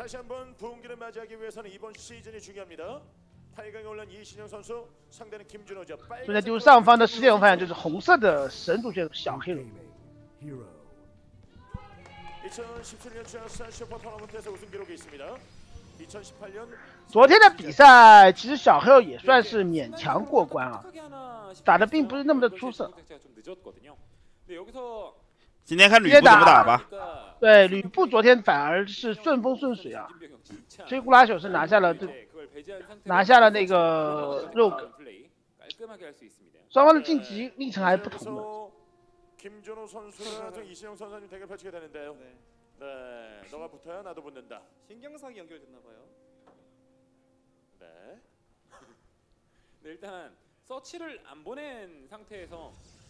다시 한번 부흥기를 맞이하기 위해서는 이번 시즌이 중요합니다. 8강에 올란 이신영 선수 상대는 김준호죠. 现在就是上方的世界，我发现就是红色的神族选手小黑龙。 2017년 최하산 슈퍼 토너먼트에서 우승 기록이 있습니다. 2018년 昨天的比赛，其实小黑龙也算是勉强过关啊，打的并不是那么的出色。 今天看吕布怎么打吧。对，吕布昨天反而是顺风顺水啊，摧枯拉朽是拿下了这拿下了那个肉梗，双方的晋级历程还不同的。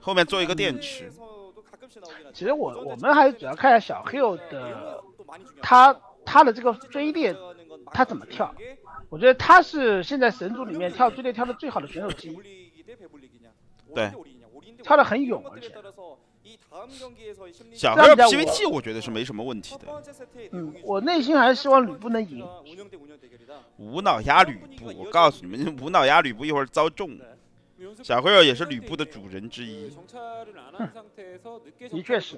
后面做一个电池。其实我我们还是主要看一下小黑屋的他他的这个追猎他怎么跳。我觉得他是现在神族里面跳追猎跳的最好的选手之一。对。跳的很勇而且。小黑的 pvt 我。觉得是没什么问题的。嗯我内心还是希望吕布能赢。无脑压吕布我告诉你们无脑压吕布一会儿遭重小灰儿也是吕布的主人之一，的确是。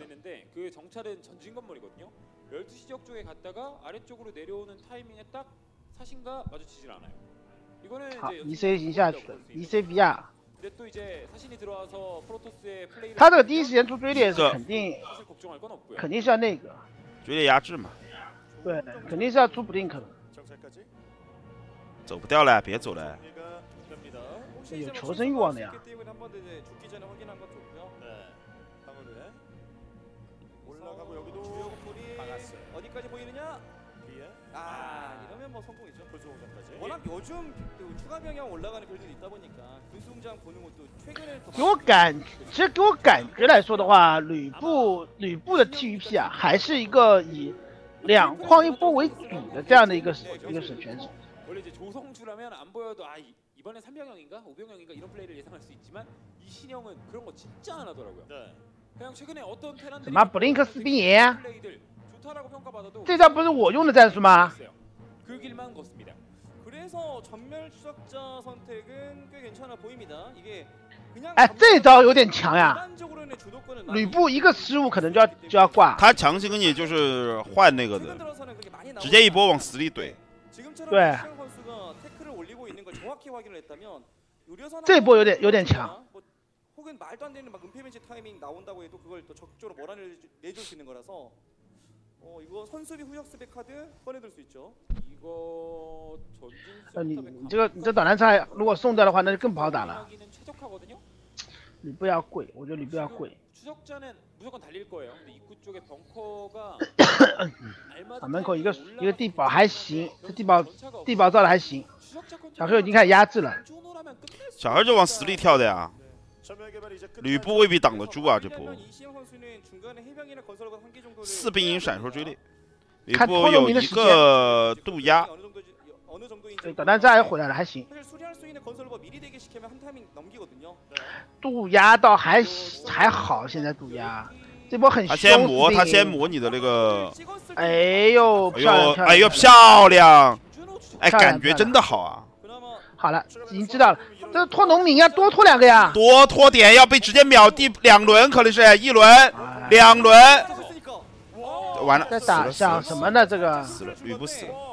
好，E C 已经下去了，E C 比亚。他这个第一时间出追猎的时候，肯定肯定是要那个追猎压制嘛，对，肯定是要出 blink 走不掉了，别走了。정리가 됩니다. 혹시 이 이제 뭐 조선 유언이야. 있기 때문에 한번 이제 죽기 전에 확인한 건 좋고요. 네. 방어대 올라가고 여기도 주요 건물이 막았어요. 어디까지 보이느냐? 뒤에 아, 이러면 뭐 성공이죠. 불수공장까지. 워낙 요즘 그 추가 병영 올라가는 빌드도 있다 보니까 군수공장 보는 것도 최근에 또 给我感，其实给我感觉来说的话，吕布吕布的 TVP 啊，还是一个以两矿一波为主的这样的一个一个选选手。 원래 이제 조성주라면 안 보여도 아 이, 이번에 3병영인가 5병영인가 이런 플레이를 예상할 수 있지만 이신영은 그런 거 진짜 안 하더라고요. 네. 그냥 최근에 어떤 테란들이 什么 blink 士兵爷？ 플레이들 좋다라고 평가받아도 这招不是我用的战术吗？ 있어요. 그 길만 걷습니다. 그래서 전멸 추적자 선택은 꽤 괜찮아 보입니다. 이게 그냥 哎，这招有点强呀！ 일반적으로는 주도권을 吕布一个失误可能就要就要挂。他强行跟你就是换那个 최근 的， 들어서는 그게 많이 直接一波 나오지만 往死里怼。 지금처럼 네. 정확히 확인을 했다면 의료선 这波有点有点强。 뭐 혹은 말도 안 되는 막 은폐 벤치 타이밍 나온다고 해도 그걸 또 적극적으로 몰아내줄 수 있는 거라서 어 이거 선수비 후역 스백 카드 꺼내들 수 있죠. 이거 전진 呃，你 수류탑에 你这个你这短战赛如果送掉的话，那就更不好打了。 하기는 최적화거든요. 吕布要贵，我觉得吕布要 지금 贵。 추적자는 무조건 달릴 거예요. 근데 입구 쪽에 벙커가 啊，门口一个一个地堡还行，这地堡地堡造的还行。小黑已经开始压制了，小孩就往死里跳的呀， 전멸 개발 이제 끝. 吕布未必挡得住啊这波 왜냐면 。 이시영 선수는 중간에 해병이나 건설과 한개 정도를 四兵营闪烁追猎，吕看布有一透露明的时个渡压， 어느 정도 어느 정도인지 对，短战赛回来了还行， 사실 수리할 수 있는 건설과 미리 대기시키면 한 타이밍 넘기거든요. 渡压倒还还好，现在渡压这波很他凶。先磨，他士兵先磨你的那个， 찍었을 때 哎呦，哎漂亮呦，漂亮！哎呦，漂亮，哎，漂亮感觉真的好啊， 그나마 好了，已经知道了，这拖农民呀，多拖两个呀。多拖点要被直接秒第两轮，可能是一轮、哎两轮， 했으니까 와 完了，在打死了，死了，想什么呢？这个死了，吕布死了， 아,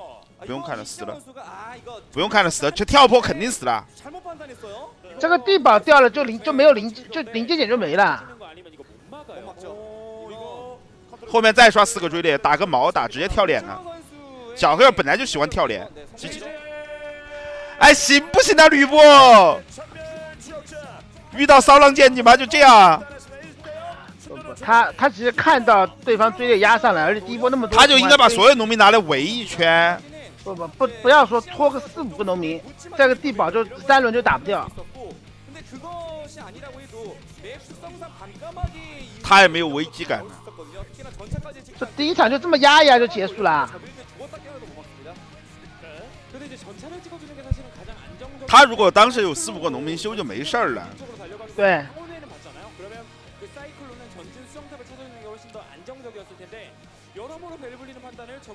不用看了，死了，不用看了，死了，这跳坡肯定死了。这个地堡掉了就零就没有零就零界点就没了。后面再刷四个追猎，打个毛打直接跳脸啊！小黑本来就喜欢跳脸，哎，行不行啊，吕布？遇到骚浪剑你妈就这样。他他其实看到对方追猎压上来，而且第一波那么多，他就应该把所有农民拿来围一圈。不不不，不要说拖个四五个农民，这个地堡就三轮就打不掉。他也没有危机感呢。这第一场就这么压一压就结束了。他如果当时有四五个农民修就没事了。对。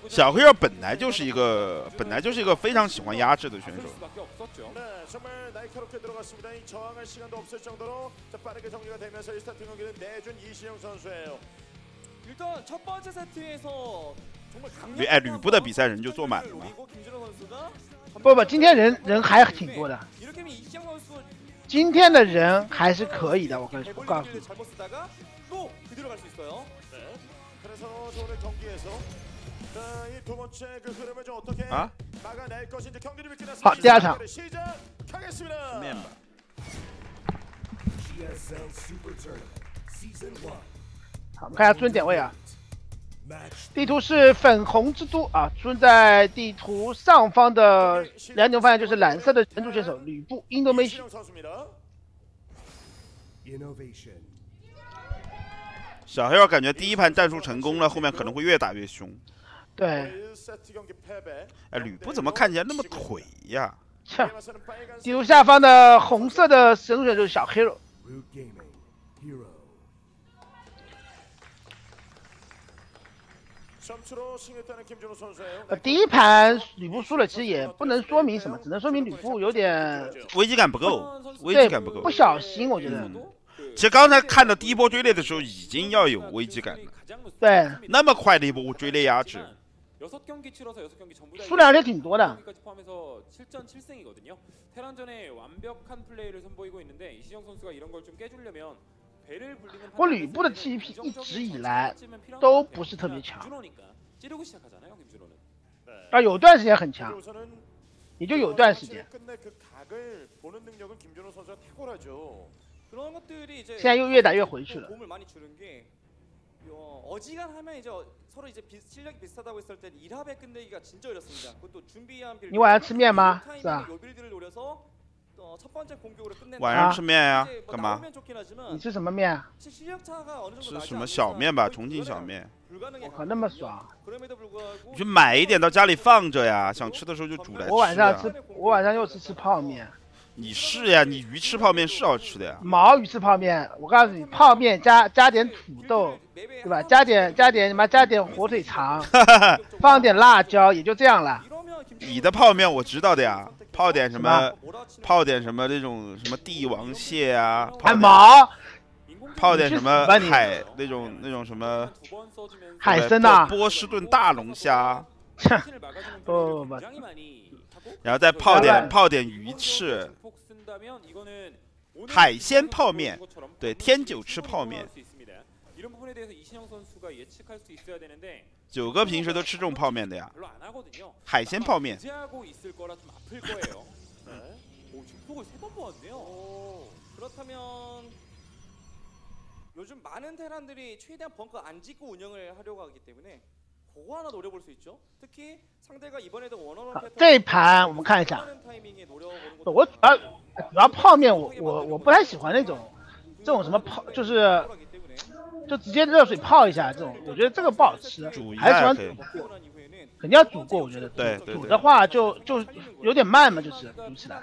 小黑儿本来就是一个，本来就是一个非常喜欢压制的选手。哎，吕布的比赛人就坐满了，不不，今天人人还挺多的，今天的人还是可以的。我跟你说。잘못 쓰다가 또 그대로 갈 수 있어요. 네. 그래서 오늘 경기에서 이 두 번째 그 흐름을 좀 어떻게 아? 막아낼 것인지 경기를 끝났습니다. 好，第二场， 시작하겠습니다. 面吧。 好，我们看一下尊点位啊。地图是粉红之都啊，尊在地图上方的两种方向就是蓝色的人族选手吕布 Indonesia。 이시영 선수입니다. Innovation. 小黑尔感觉第一盘战术成功了，后面可能会越打越凶。 对，哎，吕布怎么看起来那么腿呀？切，地图下方的红色的选手就是小 Hero。呃，第一盘吕布输了，其实也不能说明什么，只能说明吕布有点危机感不够，危机感不够，不小心。我觉得，其实刚才看到第一波追猎的时候，已经要有危机感了。对，那么快的一波追猎压制。 여섯 경기 치러서 여섯 경기 전부 다 수량이挺多的 경기까지 포함해서 7전 7승이거든요. 테란전에 완벽한 플레이를 선보이고 있는데 이시영 선수가 이런 걸 좀 깨주려면 배를 불리는 不过吕布的 TP 一直以来都不是特别强， 김준호니까 찌르고 시작하잖아요, 김준호는. 네. 啊，有段时间很强， 우선은 也就有段时间。 끝내 그 각을 보는 능력은 김준호 선수가 탁월하죠. 그런 것들이 이제 现在又越打越回去了 도움을 많이 주는 게 어, 어지간하면 이제 어- 서로 이제 비, 실력이 비슷하다고 했을 때 1합에 끝내기가 진짜 어렵습니다. 그것도 준비한 빌드. 你晚上吃面吗？是吧？ 요 빌드를 노려서 어, 첫 번째 공격으로 끝낸다. 晚上吃面呀、 이제 뭐 干嘛？ 나오면 좋긴 하지만 你吃什么面啊？ 사실 실력 차가 어느 정도 吃 나지 什么 않는 小 이상 面吧， 거의 重庆小 불가능해요. 面。 불가능해. 我靠，那么爽！ 그럼에도 불구하고 你去买一点到家里放着呀，想吃的时候就煮来我晚吃呀。上吃，我晚上又是吃泡面， 你是呀，你鱼翅泡面是好吃的呀。毛鱼翅泡面，我告诉你，泡面加加点土豆，对吧？加点加点什么？加点火腿肠，放点辣椒，也就这样了。你的泡面我知道的呀，泡点什么？泡点什么那种什么帝王蟹啊？哎毛。泡点什么海那种那种什么海参呐？波士顿大龙虾。不不不。然后再泡点泡点鱼翅。海鲜泡面，对，天九吃泡面。九哥平时都吃这种泡面的呀？海鲜泡面。这一盘我们看一下我主要主要泡面我我我不太喜欢那种这种什么泡就是就直接热水泡一下这种我觉得这个不好吃还喜欢煮过肯定要煮过我觉得对煮的话就就有点慢嘛就是煮起来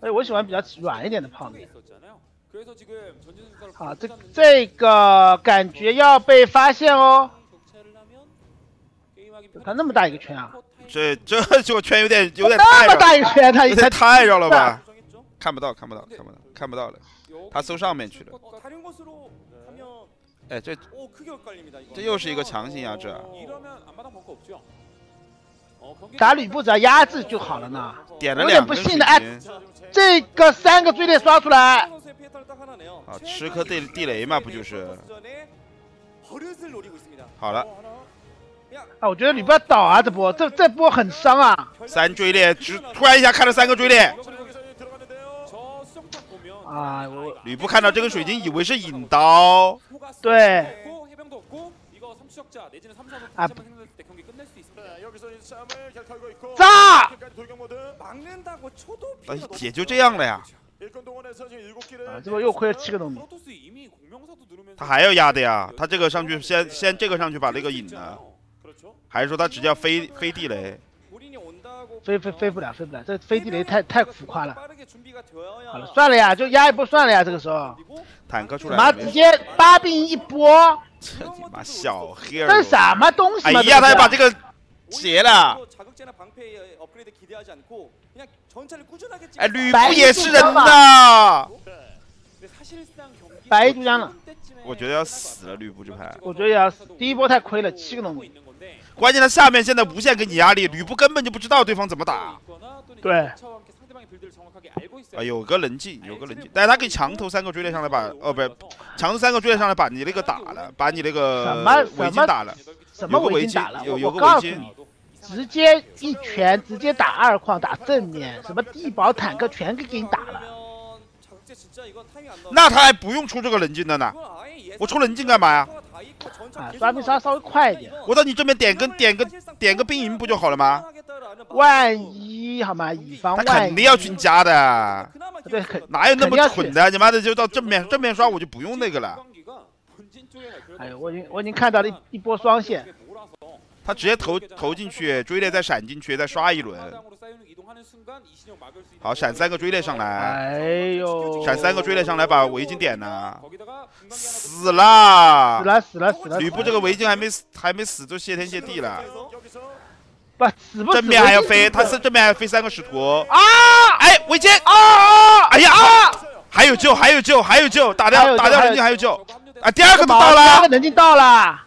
哎我喜欢比较软一点的泡面好这这个感觉要被发现哦他那么大一个圈啊 这这就圈有点有点那么大一圈他也太太绕了吧？看不到看不到看不到看不到了他搜上面去了哎这这又是一个强行压制啊打吕布只要压制就好了呢点了两不信的哎这个三个追猎刷出来啊吃颗地地雷嘛不就是好了啊，我觉得你不要倒啊，这波这这波很伤啊。三追猎，只突然一下看了三个追猎。啊，我吕布看到这个水晶，以为是引刀。对。啊！炸！哎，也就这样了呀。啊，这波又亏了七个农民。他还要压的呀，他这个上去先先这个上去把那个引了。还是说他直接飞飞地雷？飞飞飞不了，飞不了，这飞地雷太太浮夸了。好了，算了呀，就压一波算了呀，这个时候。坦克出来。妈，直接八兵一波。这你妈小黑儿。这什么东西？哎呀，他要把这个截了。哎，吕布也是人呐。白珠江了。我觉得要死了，吕布这牌。我觉得要死，第一波太亏了，七个农民。关键他下面现在无限给你压力，吕布根本就不知道对方怎么打。对。啊，有个冷静，有个冷静，但是他给墙头三个追了上来把，哦不，墙头三个追了上来把你那个打了，把你那个围巾打了，什么围巾打了？有有个围巾。直接一拳，直接打二矿，打正面，什么地堡坦克全给给你打了。那他还不用出这个冷静的呢？我出冷静干嘛呀？啊，刷没刷稍微快一点。我到你这边点个点个点个兵营不就好了吗？万一好吗？以防万一。他肯定要去加的。对，哪有那么蠢的？你妈的，就到正面正面刷，我就不用那个了。哎呦，我已经我已经看到了一一波双线。他直接投投进去，追猎再闪进去，再刷一轮。好，闪三个追猎上来，哎呦，闪三个追猎上来，把围巾点了，死了，死了，死了，吕布这个围巾还没死，还没死就谢天谢地了。不正面还要飞，他是正面还要飞三个使徒。啊！哎，围巾啊！哎呀啊！还有救，还有救，还有救，打掉打掉人家还有救。啊！第二个都到了，第二个人已到了。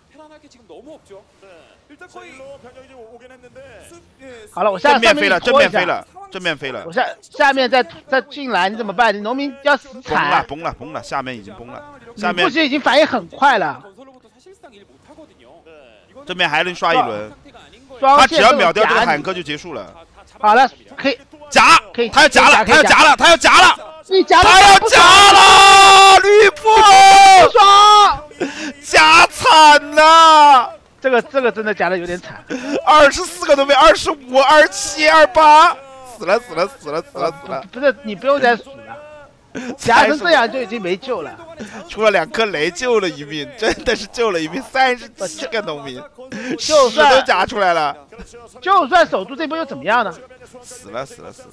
好了，我下面飞了，正面飞了，正面飞了。我下下面再再进来，你怎么办？你农民要死惨。崩了，崩了，崩了，下面已经崩了。我估计已经反应很快了。对面还能刷一轮，他只要秒掉这个坦克就结束了。好了，可以夹，可以，他要夹了，他要夹了，他要夹了，他要夹了，吕布刷，夹惨了。这个这个真的夹的有点惨。二十四个都没二十五二七二八。死了死了死了死了死了。不是你不用再死了。夹成这样就已经没救了。出了两颗雷救了一命真的是救了一命 三十七个农民。就算都夹出来了。就算守住这波又怎么样呢？死了死了死了。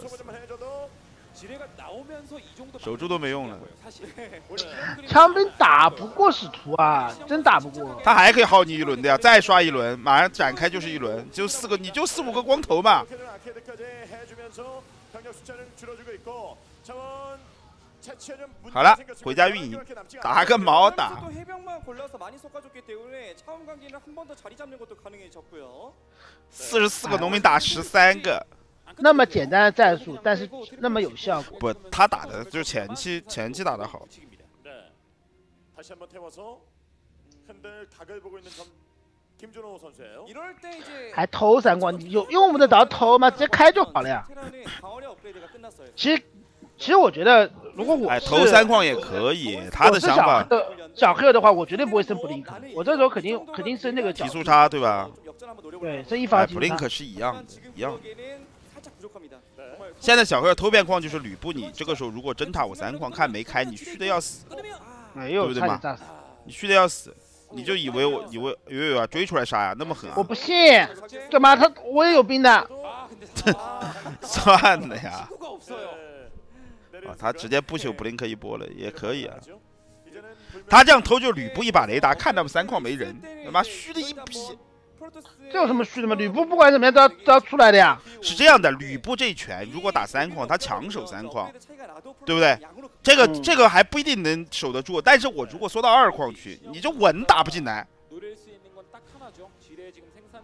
守住都没用了。枪兵打不过使徒啊。真打不过。他还可以耗你一轮的呀。再刷一轮，马上展开就是一轮，就四个，你就四五个光头嘛。好了，回家运营。打个毛打。四十四个农民打十三个。那么简单的战术，但是那么有效果。不，他打的就是前期，前期打的好。还偷三矿？有用不得着偷吗？直接开就好了呀。其实，其实我觉得，如果我偷三矿也可以。他的想法。小黑的话，我绝对不会升布林克。我这时候肯定肯定升那个。提速差，对吧？对，升一发。布林克是一样的，一样。现在小黑偷边框就是吕布，你这个时候如果真塔我三框，看没开，你虚的要死，没有，对不对嘛？你虚的要死，你就以为我以为以为啊追出来杀呀，那么狠啊！我不信，干嘛他我也有兵的，算了呀，啊他直接不朽布林克一波了，也可以啊，他这样偷就吕布一把雷达，看他们三框没人，他妈虚的一逼。这有什么虚的吗？吕布不管怎么样都要都要出来的呀。是这样的吕布这一拳如果打三框他强守三框对不对？这个这个还不一定能守得住但是我如果缩到二框去你就稳打不进来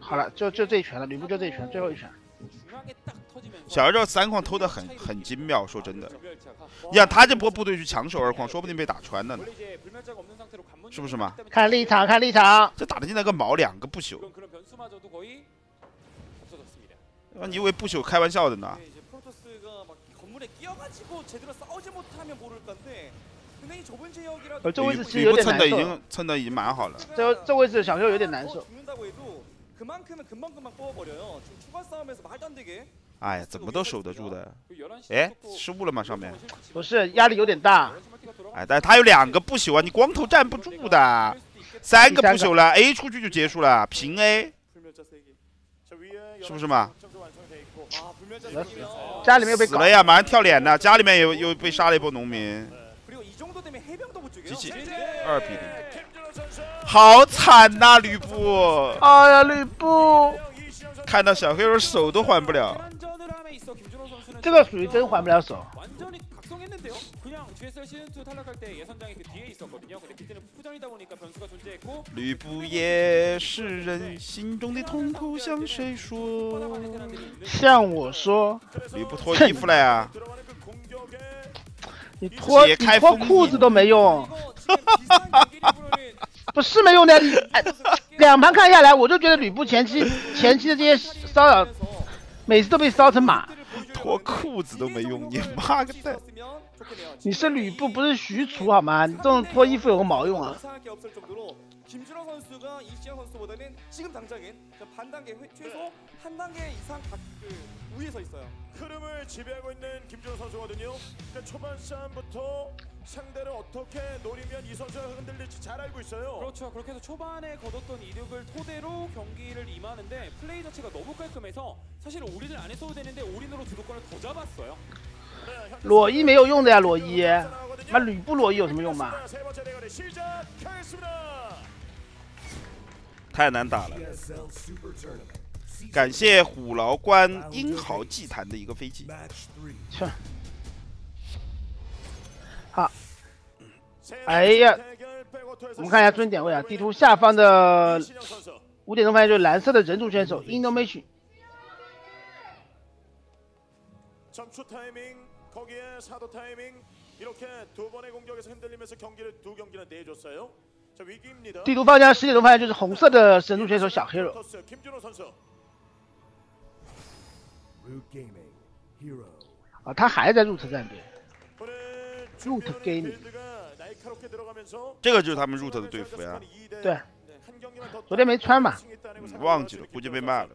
好了就就这一拳了吕布就这一拳最后一拳。小二这三矿偷的很很精妙，说真的，你看他这波部队去抢守二矿，说不定被打穿了呢，是不是嘛？看立场，看立场，这打的进来个毛，两个不朽。啊，你以为不朽开玩笑的呢？呃，这位置吕布有点难受。蹭的已经蹭的已经蛮好了。这这位置享受有点难受。哎，怎么都守得住的？哎，失误了吗？上面不是压力有点大。哎，但他有两个不朽啊，你光头站不住的。三个不朽了，A 出去就结束了，平 A，是不是嘛？家里面被死了呀，马上跳脸呢，家里面又又被杀了一波农民。机器二比零，好惨呐、吕布！哎呀，吕布，看到小黑人手都缓不了。这个属于真还不了手。 완전히 각성했는데요. 그냥 GSL 시즌 2 탈락할 때 예선장이 그 뒤에 있었거든요. 근데 그때는 푸전이다 보니까 변수가 존재했고 吕布也是人，心中的痛苦向谁说？ 뻔한 베테랑들이 있는 向我说， 吕布脱衣服了呀！ 들어가는 그 공격에 你脱解你脱开封印裤子都没用， 이거 지금 비슷한 경기 리뷰로는 不是没用的。你哎，两盘看下来，我就觉得吕布前期前期的这些骚扰，每次都被烧成马。 脱裤子都没用，你妈个蛋！你是吕布，不是许褚好吗？你这种脱衣服有个毛用啊！ 이상할 게 없을 정도로 김준호 선수가 이시영 선수보다는 지금 당장은 저 반 단계 회- 최소 한 단계 이상 각, 그 우위에 서 있어요. 흐름을 지배하고 있는 김준호 선수거든요. 그러니까 초반 싸움부터 상대를 어떻게 노리면 이 선수가 흔들릴지 잘 알고 있어요. 그렇죠. 그렇게 해서 초반에 거뒀던 이득을 토대로 경기를 임하는데 플레이 자체가 너무 깔끔해서 사실 올인을 안 했어도 되는데 올인으로 주도권을 더 잡았어요. 裸衣没有用的呀，裸衣。那吕布裸衣有什么用吗？ 세 번째 대결이 시작하겠습니다. 太难打了！感谢虎牢关英豪祭坛的一个飞机。切，好，哎呀，我们看一下中点位啊，地图下方的五点钟方向就是蓝色的人族选手 Innovation。地图方向，实点钟发现就是红色的神族选手小 hero。啊，他还在 Root 战队。Root Gaming。这个就是他们 Root 的队服呀，对。昨天没穿嘛，忘记了，估计被骂了。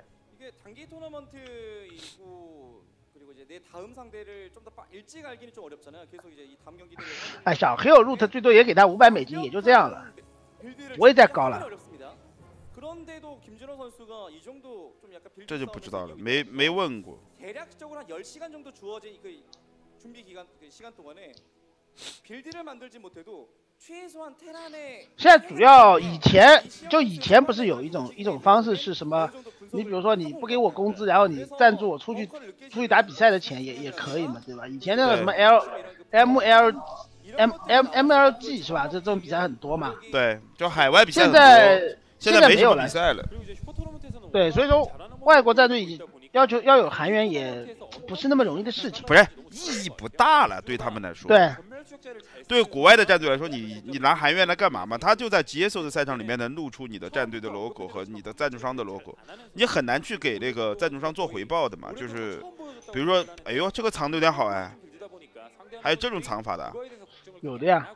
哎，小 hero Root 最多也给他五百美金，也就这样了。我也在搞了。这就不知道了没没问过现在主要以前就以前不是有一种一种方式是什么你比如说你不给我工资然后你赞助我出去出去打比赛的钱也也可以嘛对吧？以前那个什么 lml mmmlg 是吧？这这种比赛很多嘛。对就海外比赛现在现在没有比赛了。对所以说外国战队要求要有韩援也不是那么容易的事情。不是意义不大了对他们来说。对。对国外的战队来说你你拿韩援来干嘛嘛？他就在接受的赛场里面能露出你的战队的 logo 和你的赞助商的 logo 你很难去给那个赞助商做回报的嘛就是比如说哎呦这个藏的有点好哎。还有这种藏法的有的呀。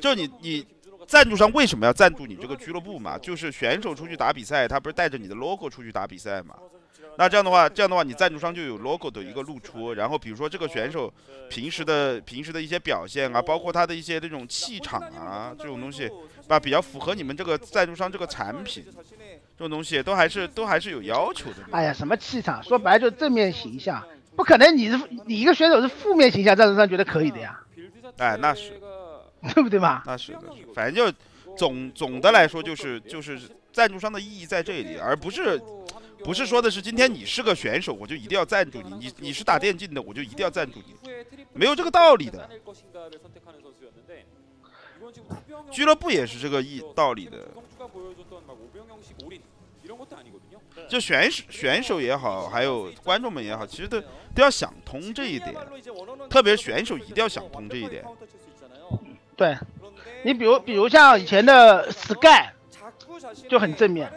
就你你赞助商为什么要赞助你这个俱乐部嘛？就是选手出去打比赛，他不是带着你的 logo 出去打比赛嘛？那这样的话，这样的话，你赞助商就有 logo 的一个露出，然后比如说这个选手平时的平时的一些表现啊，包括他的一些这种气场啊，这种东西，吧，比较符合你们这个赞助商这个产品，这种东西都还是都还是有要求的。哎呀，什么气场？说白了就是正面形象，不可能你是你一个选手是负面形象，赞助商觉得可以的呀，哎，那是 对不对嘛？那是的，反正就总总的来说就是就是赞助商的意义在这里，而不是。不是说的是今天你是个选手，我就一定要赞助你；你你是打电竞的，我就一定要赞助你，没有这个道理的。俱乐部也是这个意道理的。就选手选手也好，还有观众们也好，其实都都要想通这一点，特别是选手一定要想通这一点。对，你比如比如像以前的 Sky 就很正面。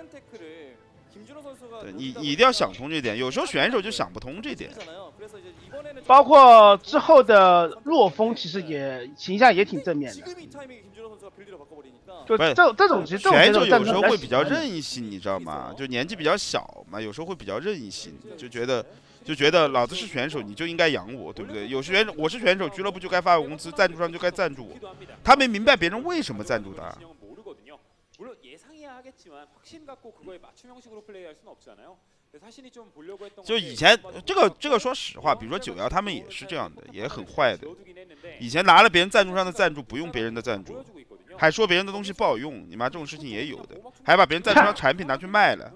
对你，你一定要想通这点。有时候选手就想不通这点。包括之后的若风，其实也形象也挺正面的。就这这种，其实这种选手有时候会比较任性，你知道吗？就年纪比较小嘛，有时候会比较任性，就觉得就觉得老子是选手，你就应该养我，对不对？有选手我是选手，俱乐部就该发我工资，赞助商就该赞助我。他没明白别人为什么赞助他。就以前这个这个说实话比如说九幺他们也是这样的也很坏的以前拿了别人赞助商的赞助不用别人的赞助还说别人的东西不好用你妈这种事情也有的还把别人赞助商产品拿去卖了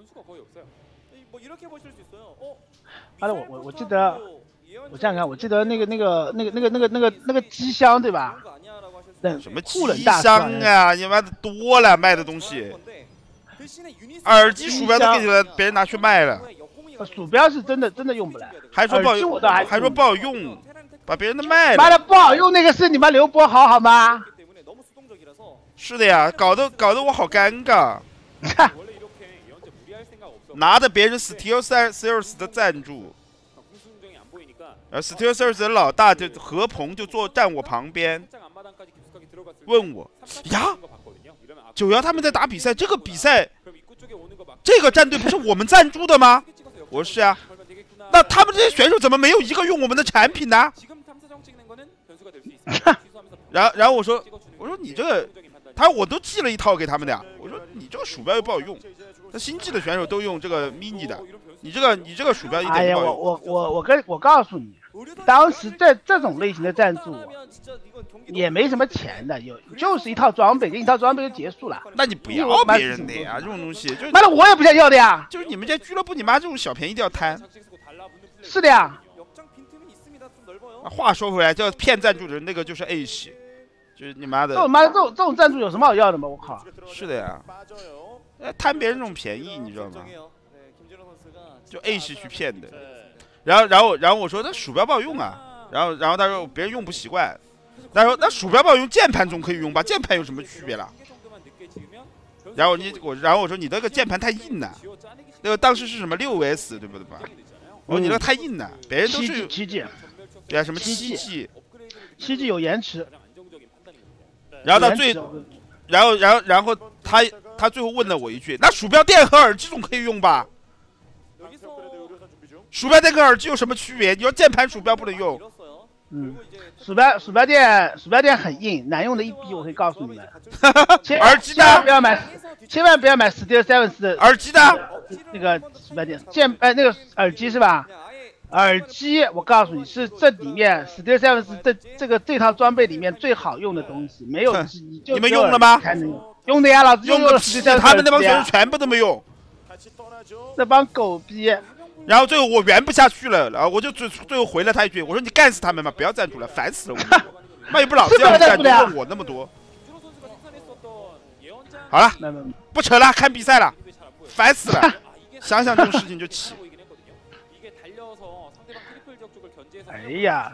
我我我记得我这样看我记得那个那个那个那个那个那个那个机箱对吧什么机箱啊你妈的多了卖的东西耳机、鼠标都给你了，别人拿去卖了。鼠标是真的真的用不来，还说不好用，还,说不好用，把别人的卖了。妈的不好用，那个是你妈刘波好好吗？是的呀，搞得搞得我好尴尬。拿着别人 Steel Series 的赞助，呃，Steel Series 的老大就何鹏就坐站我旁边，问我呀，九幺他们在打比赛，这个比赛。这个战队不是我们赞助的吗？我说是啊。那他们这些选手怎么没有一个用我们的产品呢？然后然后我说我说你这个，他我都寄了一套给他们的呀。我说你这个鼠标又不好用，那新寄的选手都用这个 mini 的，你这个你这个鼠标一点不好用。哎、我我我我跟我告诉你，当时这这种类型的赞助，也没什么钱的，有就是一套装备，给你一套装备就结束了。那你不要别人的呀，这种东西就妈的我也不想要的呀。就是你们家俱乐部，你妈这种小便宜都要贪。是的呀。啊、话说回来，叫骗赞助的那个就是 A 系，就是你妈的。这种妈这种这种赞助有什么好要的吗？我靠。是的呀。贪别人这种便宜，你知道吗？就 A 系去骗的。然后然后然后我说那鼠标不好用啊然后然后他说别人用不习惯。他说那鼠标不好用键盘总可以用吧？键盘有什么区别啦？然后你我然后我说你那个键盘太硬了那个当时是什么六 s 对不对吧？我说你那太硬了别人都是七 g 对啊什么七 g 七 g 有延迟。然后他最然后然后然后他他最后问了我一句那鼠标垫和耳机总可以用吧？鼠标垫跟耳机有什么区别？你要键盘鼠标不能用。嗯，鼠标鼠标垫鼠标垫很硬，难用的一逼。我可以告诉你们，耳机的不要买，千万不要买 Steel Seven 的耳机的那个鼠标垫，键哎那个耳机是吧？耳机，我告诉你是这里面 Steel Selves 这这个这套装备里面最好用的东西，没有你你就才能用，用的呀老子用过，他们那帮选手全部都没用，那帮狗逼。然后最后我圆不下去了，然后我就最最后回了他一句，我说你干死他们吧，不要赞助了，烦死了我，那也不老 是要赞助，问我那么多。好了，不扯了，看比赛了，烦死了，想想这种事情就气。哎呀，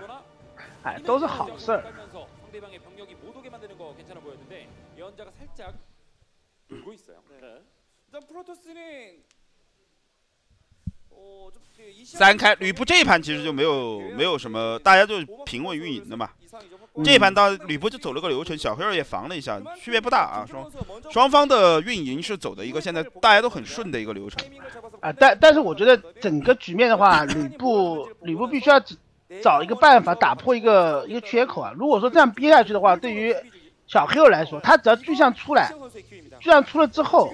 哎，都是好事儿。三开吕布这一盘其实就没有没有什么，大家就平稳运营的嘛。这一盘当吕布就走了个流程，小黑儿也防了一下，区别不大啊。双双方的运营是走的一个现在大家都很顺的一个流程啊。但但是我觉得整个局面的话，吕布吕布必须要找一个办法打破一个一个缺口啊。如果说这样憋下去的话，对于小黑儿来说，他只要巨象出来，巨象出来之后。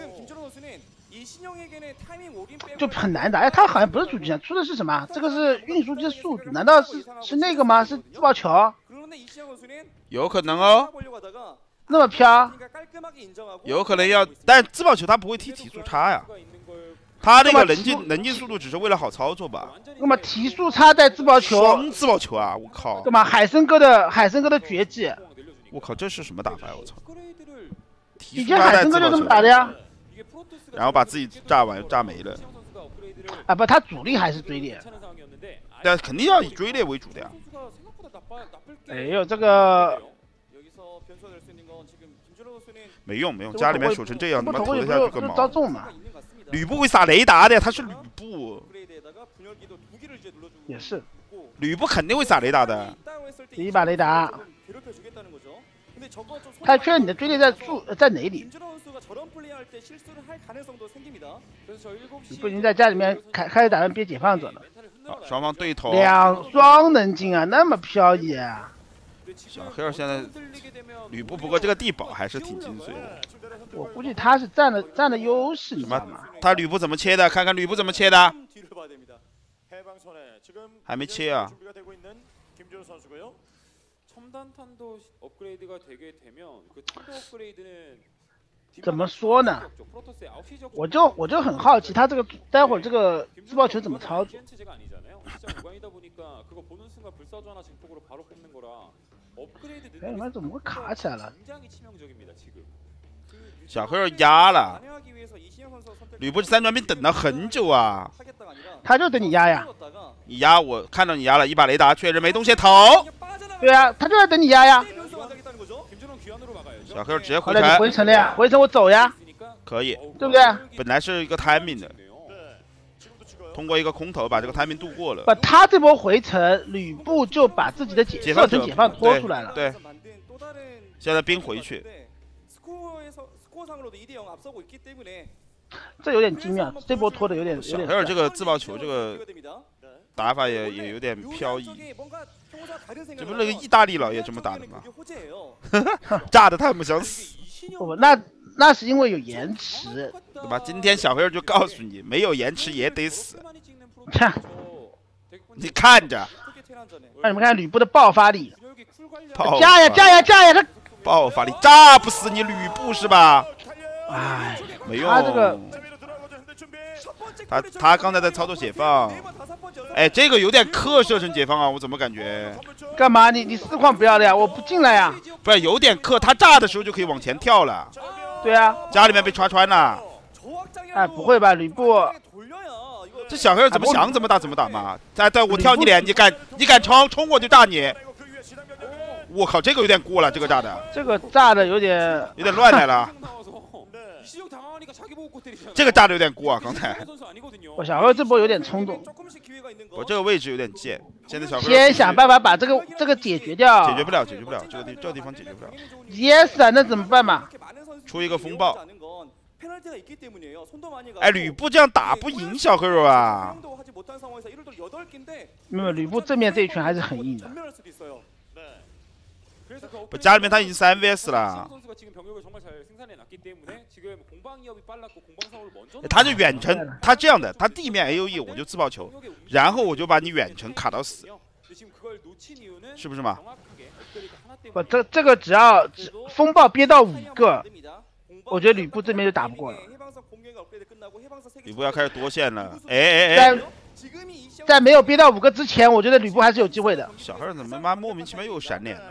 就很难打哎他好像不是主机枪出的是什么这个是运输机的速度难道是是那个吗是自爆球有可能哦那么飘有可能要但自爆球他不会踢提速差呀他那个能进能进速度只是为了好操作吧那么提速差带自爆球自爆球啊我靠那么海森哥的海森哥的绝技我靠这是什么打法呀我操以前海森哥就这么打的呀然后把自己炸完炸没了啊不他主力还是追猎。但肯定要以追猎为主的呀。哎呦这个没用没用家里面守成这样他妈投得下去干嘛 吕布会撒雷达的他是吕布也是。吕布肯定会撒雷达的。第一把雷达他确认你的军队在住在哪里。你不行在家里面开开始打算憋解放者了双方对头。两双能进啊那么飘逸啊。小黑儿现在吕布不过这个地堡还是挺精髓的。我估计他是占了占了优势你知道吗？他吕布怎么切的？看看吕布怎么切的。还没切啊。 첨단 탄도 시- 업그레이드가 되게 되면 그 탄도 업그레이드는 怎么说呢？ 프로토스의 9시 지역 我就我就很好奇，他这个待会儿这个自爆球怎么操作？ 체제가 아니잖아요. 시장 구간이다 보니까 그거 보는 순간 불사조나 증폭으로 바로 뽑는 거라 업그레이드 哎，他妈怎么会卡起来了？ 굉장히 치명적입니다 지금. 小黑又压了。吕布三转兵等了很久啊，他就等你压呀。你压我看到你压了一把雷达，确认没东西投。对啊，他就在等你压呀。小黑直接回城。回城了呀，回城我走呀。可以，对不对？本来是一个 timing 的，通过一个空投把这个 timing 度过了。不，他这波回城，吕布就把自己的解放解放拖出来了。对现在兵回去。这有点惊讶，这波拖的有点有点，还有这个自爆球，这个打法也也有点飘逸。这不是那个意大利老爷这么打的吗？炸的他们想死。那那是因为有延迟，对吧？今天小黑就告诉你，没有延迟也得死。你看着，让你们看吕布的爆发力，好，炸呀炸呀炸呀，他爆发力炸不死你，吕布是吧？哎，没用。他这个，他他刚才在操作解放，哎，这个有点克射程解放啊，我怎么感觉？干嘛？你你四矿不要的呀？我不进来呀、不是有点克，他炸的时候就可以往前跳了。对啊，家里面被戳穿了。哎，不会吧，吕布？这小黑怎么想怎么打怎么打嘛？哎，对我跳你脸，你敢你敢冲冲我就炸你！我靠，这个有点过了，这个炸的。这个炸的有点有点乱来了。这个炸的有点过啊，刚才。我小黑这波有点冲动。我这个位置有点贱，现在小先想办法把这个这个解决掉。解决不了，解决不了，这个地这个地方解决不了。Yes 啊，那怎么办嘛？出一个风暴。哎，吕布这样打不赢小黑肉啊！没有，吕布正面这一拳还是很硬的。뭐家里面他已经3 vs 了 이시영 선수가 지금 병력을 정말 잘 생산해 놨기 때문에 지금 공방 이업이 빨랐고 공방 상으로 먼저 他就远程，他这样的，他地面 A O E 我就自爆球， 병력의 움직임이 然后我就把你远程卡到死， 근데 지금 그걸 놓친 이유는 是不是嘛？ 정확하게 업그레이드 하나 不， 때문에 这这个只要只风暴憋到五个， 됩니다. 我觉得吕布这边就打不过了。 해방선 공격이 업그레이드 끝나고 해방선 세개 吕布要开始夺线了，哎哎哎， 在没有憋到五个之前，我觉得吕布还是有机会的。小孩怎么妈莫名其妙又闪脸了？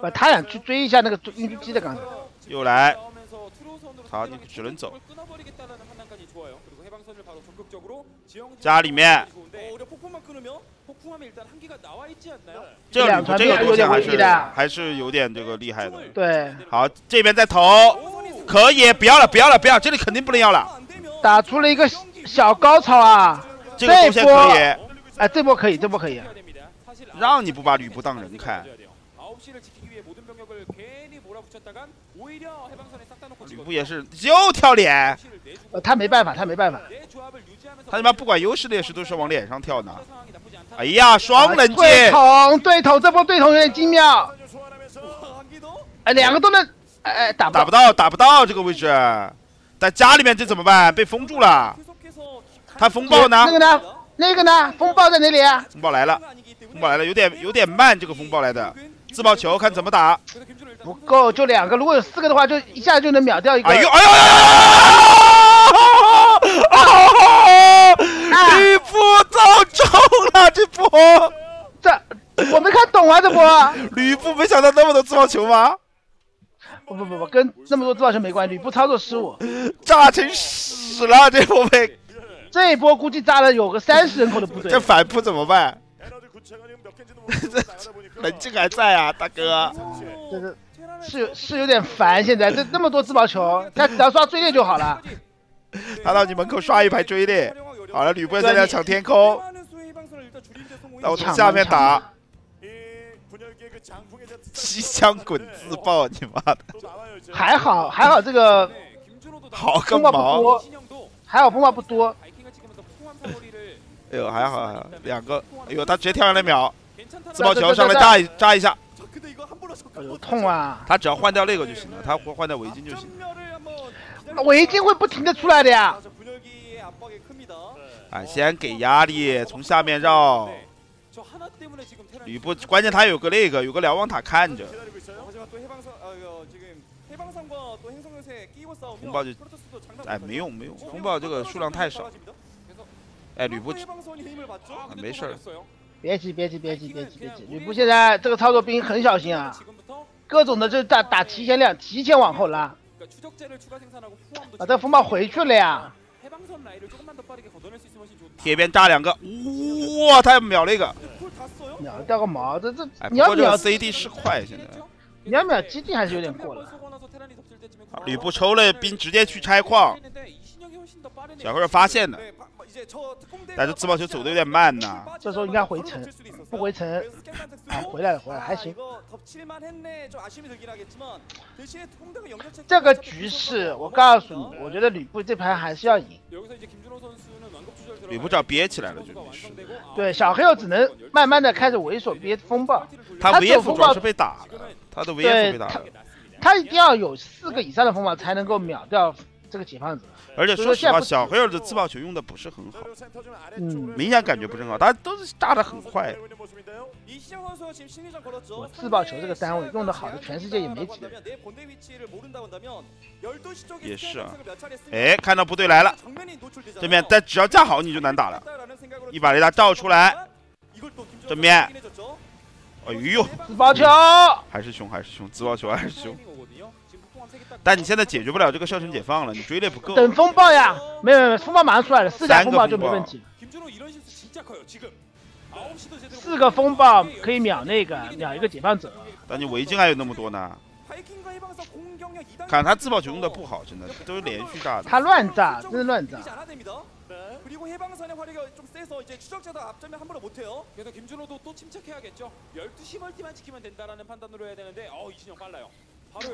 把他想去追一下那个运输机的刚才。又来，好，你只能走。家里面，这个两团这个路线还是还是有点这个厉害的。对，好，这边再投，可以，不要了，不要了，不要，这里肯定不能要了。打出了一个小高潮啊！这波可以，哎，这波可以，这波可以，让你不把吕布当人看。吕布也是又跳脸，他没办法，他没办法，他他妈不管优势劣势都是往脸上跳呢。哎呀，双人剑，对头，对头，这波对头有点精妙。哎，两个都能，哎，打不到，打不到这个位置，在家里面这怎么办？被封住了。他风暴呢？那个呢？那个呢？风暴在哪里？风暴来了，风暴来了，有点有点慢。这个风暴来的自爆球，看怎么打。不够就两个，如果有四个的话，就一下就能秒掉一个。哎呦哎呦！吕布遭中了这波，这我没看懂啊这波。吕布没想到那么多自爆球吗？不不不不，跟那么多自爆球没关系。吕布操作失误，炸成屎了这波被。这一波估计炸了有个三十人口的部队。这反扑怎么办？冷静还在啊，大哥。就是是是有点烦，现在这那么多自爆球，他只要刷追猎就好了。他到你门口刷一排追猎，好了，吕布在那抢天空，那我从下面打。机枪滚自爆，你妈的！还好还好，这个好个毛，还好风暴不多。哎呦，还好还好，两个哎呦，他直接跳上来秒自爆球，上来炸一炸一下。不痛啊，他只要换掉那个就行了，他换掉围巾就行。那围巾会不停的出来的呀，哎，先给压力，从下面绕。吕布，关键他有个那个有个瞭望塔看着，哎，没用，没用，风暴这个数量太少。哎吕布没事儿。别急别急别急别急别急。吕布现在这个操作兵很小心啊各种的这打打提前量提前往后拉。啊这风暴回去了呀。铁鞭炸两个。哇他要秒了一个。秒掉个毛这这你要秒 cd 是快现在。你要秒基地还是有点过了。吕布抽了兵直接去拆矿。小哥是发现的。但是自爆球走的有点慢呐这时候应该回城不回城回来了回来还行这个局势我告诉你我觉得吕布这盘还是要赢吕布这要憋起来了就没事对小黑又只能慢慢的开始猥琐憋风暴他的猥琐是被打了他的猥琐被打了他一定要有四个以上的风暴才能够秒掉这个解放者。而且说实话小黑儿的自爆球用的不是很好嗯。明显感觉不是很好大家都是炸的很快自爆球这个单位用的好的全世界也没几个也是啊哎看到部队来了对面但只要架好你就难打了一把雷达照出来正面哎呦自爆球还是凶还是凶自爆球还是凶。但你现在解决不了这个射程解放了你追猎不够。等风暴呀没有没有风暴马上出来了四架风暴就没问题四个风暴可以秒那个秒一个解放者。但你围巾还有那么多呢。看他自爆球用的不好真的都是连续炸的。他乱炸真的乱炸。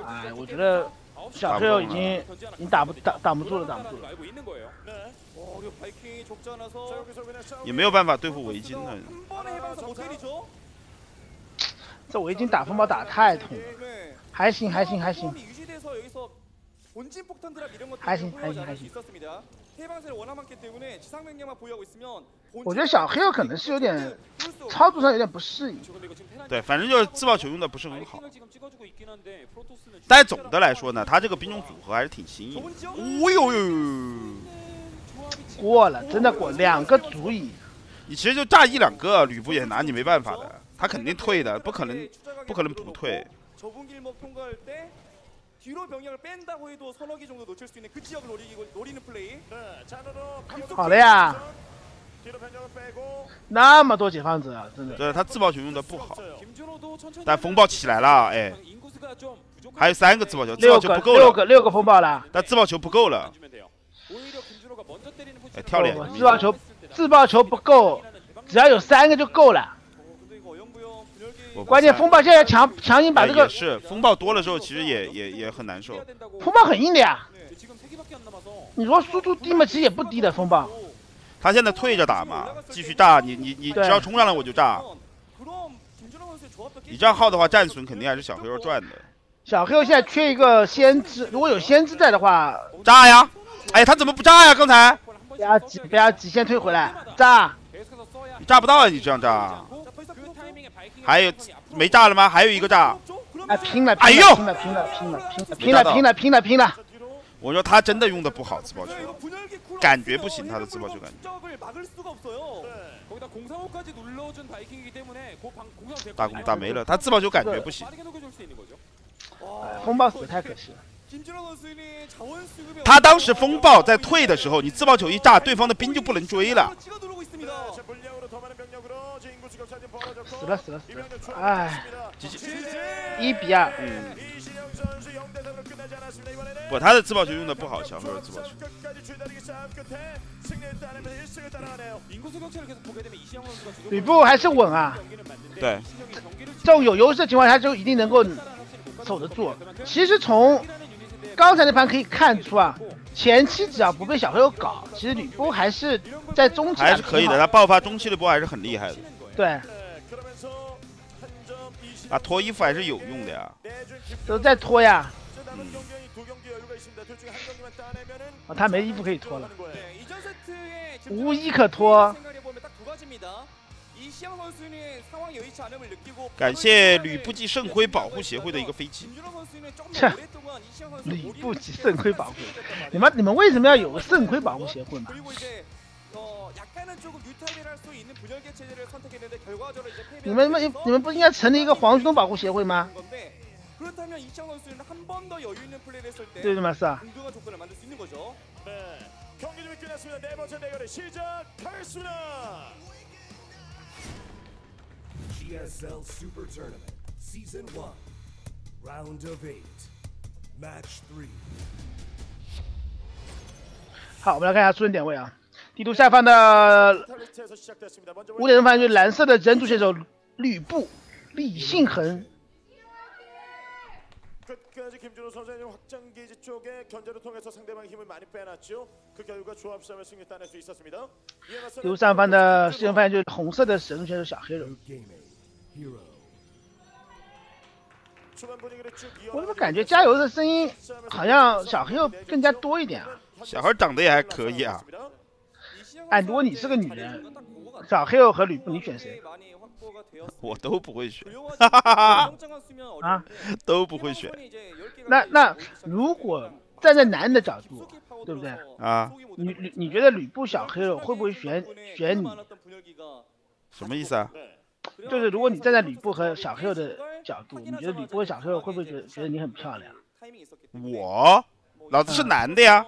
哎，我觉得小队友已经你挡不挡挡不住了，挡不住了。也没有办法对付围巾了。这围巾打风暴打太痛了，还行还行还行。还行还行还行。我觉得小黑可能是有点操作上有点不适应。对，反正就是自爆球用的不是很好。但总的来说呢，他这个兵种组合还是挺新颖。哦呦呦，过了，真的过两个足以。你其实就炸一两个，吕布也拿你没办法的，他肯定退的，不可能，不可能不退。好了呀。那么多解放者啊真的。对他自爆球用的不好。但风暴起来了哎。还有三个自爆球自爆球不够了。六个六个风暴了。但自爆球不够了。哎跳脸。自爆球自爆球不够只要有三个就够了。关键风暴现在强强行把这个是。风暴多了之后其实也也也很难受。风暴很硬的呀。你说速度低嘛其实也不低的风暴。他现在退着打嘛，继续炸你你你只要冲上来我就炸。你这样耗的话，战损肯定还是小黑要赚的。小黑肉现在缺一个先知，如果有先知在的话，炸呀！哎，他怎么不炸呀？刚才不要急，不要急，先退回来炸。你炸不到啊！你这样炸。还有没炸了吗？还有一个炸。哎，拼了！哎呦，拼了！拼了！拼了！拼了！拼了！拼了！拼了！我说他真的用的不好自爆球。感觉不行他的自爆球感觉。打打没了他自爆球感觉不行风暴死太可惜了他当时风暴在退的时候你自爆球一炸对方的兵就不能追了死了死了哎一比二嗯不，他的自爆球用的不好，小哥的自爆球。吕布还是稳啊，对，这种有优势的情况下就一定能够守得住。其实从刚才那盘可以看出啊，前期只要不被小黑友搞，其实吕布还是在中期还是可以的，他爆发中期的波还是很厉害的。对。啊脱衣服还是有用的呀都在脱呀啊他没衣服可以脱了。无衣可脱。感谢吕布及圣盔保护协会的一个飞机。切吕布及圣盔保护你们你们为什么要有个圣盔保护协会呢？你们们你们不应该成立一个黄旭东保护协会吗？对对，马萨。好，我们来看一下出阵点位啊。地图下方的五点钟方向就是蓝色的人族选手吕布李信恒地图上方的四点钟方向就是红色的神族选手小黑龙。我怎么感觉加油的声音好像小黑又更加多一点啊？小孩长得也还可以啊。哎，如果你是个女人，小黑肉和吕布，你选谁？我都不会选。啊，都不会选。那那如果站在男人的角度，对不对？啊，你你你觉得吕布、小黑肉会不会选选你？什么意思啊？就是如果你站在吕布和小黑肉的角度，你觉得吕布、小黑肉会不会觉得觉得你很漂亮？我？老子是男的呀。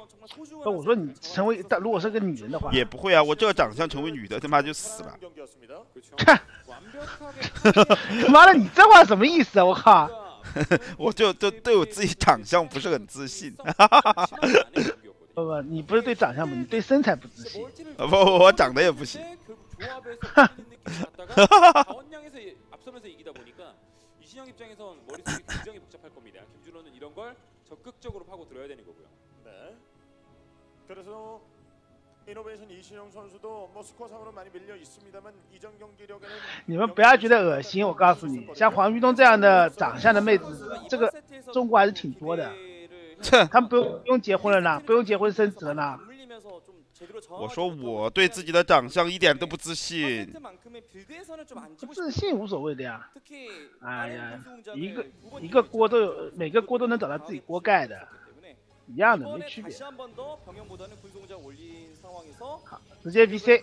那我说你成为但如果是个女人的话。也不会啊我这个长相成为女的他妈就死了看他妈的你这话什么意思啊我靠。我就就对我自己长相不是很自信。不不你不是对长相不你对身材不自信。不不我长得也不行。조합에서 갔다가 자원량에서 앞서면서 이기다 보니까 이신영 입장에선 머릿속이 굉장히 복잡할 겁니다. 김준호는 이런 걸 적극적으로 파고 들어야 되는 거고요. 네. 그래서 이노베이션 이신영 선수도 뭐 스코어상으로 많이 밀려 있습니다만 이전 경기력에는 你们不要觉得恶心，我告诉你，像黄旭东这样的长相的妹子，这个中国还是挺多的。哼，他们不用不用结婚了呢，不用结婚生子了呢。 我说我对自己的长相一点都不自信，不自信无所谓的呀。哎呀，一个一个锅都有，每个锅都能找到自己锅盖的一样的，没区别，直接 VC。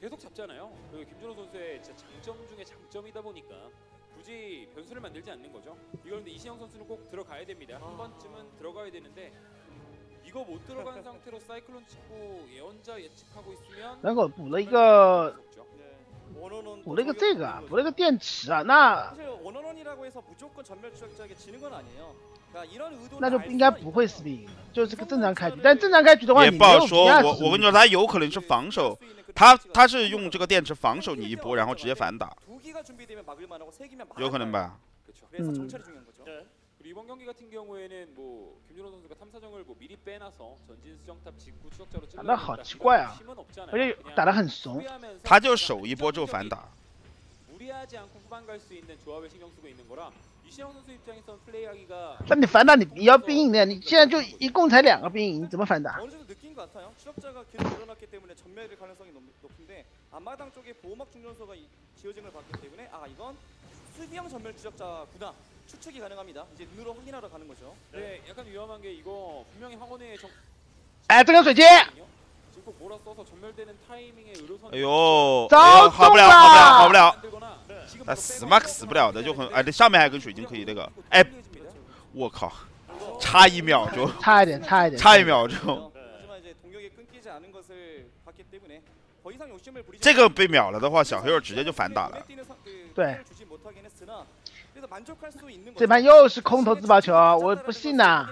계속 잡잖아요. 그 김준호 선수의 진짜 장점 중에 장점이다 보니까 굳이 변수를 만들지 않는 거죠. 이걸 근데 이신영 선수는 꼭 들어가야 됩니다. 한 번쯤은 들어가야 되는데 이거 못 들어간 상태로 사이클론 찍고 예언자 예측하고 있으면 然后补了一个 무섭죠. 补了一个这个，补了一个电池啊，那那就应该不会是兵，就是个正常开局。但正常开局的话，也不好说。我我跟你说，他有可能是防守，他他是用这个电池防守你一波，然后直接反打。有可能吧。嗯。 그래서 음. 정찰이 중요한 거죠. 네. 그리고 이번 경기 같은 경우에는 뭐 김준호 선수가 탐사정을 뭐 미리 빼놔서 전진 수정탑 직구 추적자로 打得好奇怪啊 힘은 없잖아요. 而且 그냥 打得很怂。 수비하면서 他就守一波之后反打。 무리하지 않고 후반 갈 수 있는 조합을 신경 쓰고 있는 거라 이신영 선수 입장에선 플레이하기가 但你反打你你要兵营的，你现在就一共才两个兵营，你怎么反打？ 어느 정도 느낀 것 같아요. 추적자가 계속 늘어났기 때문에 전멸일 가능성이 높, 높은데 앞마당 쪽에 보호막 중전소가 이- 지어진 걸 봤기 때문에 아 이건 수비형 전멸 추적자구나 추측이 가능합니다. 이제 눈으로 확인하러 가는 거죠. 네, 약간 위험한 게 이거 분명히 황혼의 정 哎，这个水晶， 지금 꼭 몰아써서 전멸되는 타이밍에 의료선 哎呦，早哎呦好不了，中了好不了，好不了。 만들거나 네. 지금 那 바로 死 빼고 嘛死不了的，就很哎，这上面还跟水晶可以那个，哎， 끌려집니다. 我靠，差一秒钟，差一点，差一点。差一秒钟， 这个被秒了的话，小黑儿直接就反打了。对，这盘又是空投自保球，我不信呐。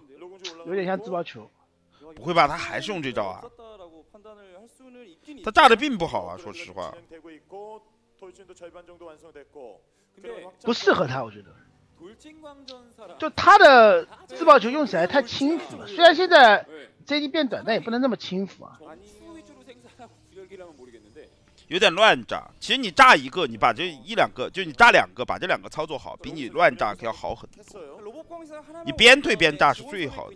有点像自爆球，不会吧，他还是用这招啊。他炸的并不好啊，说实话。不适合他，我觉得。就他的自爆球用起来太轻浮了，虽然现在 JD 变短，但也不能那么轻浮啊。有点乱炸，其实你炸一个，你把这一两个，就你炸两个，把这两个操作好，比你乱炸可要好很多。你边推边大是最好的。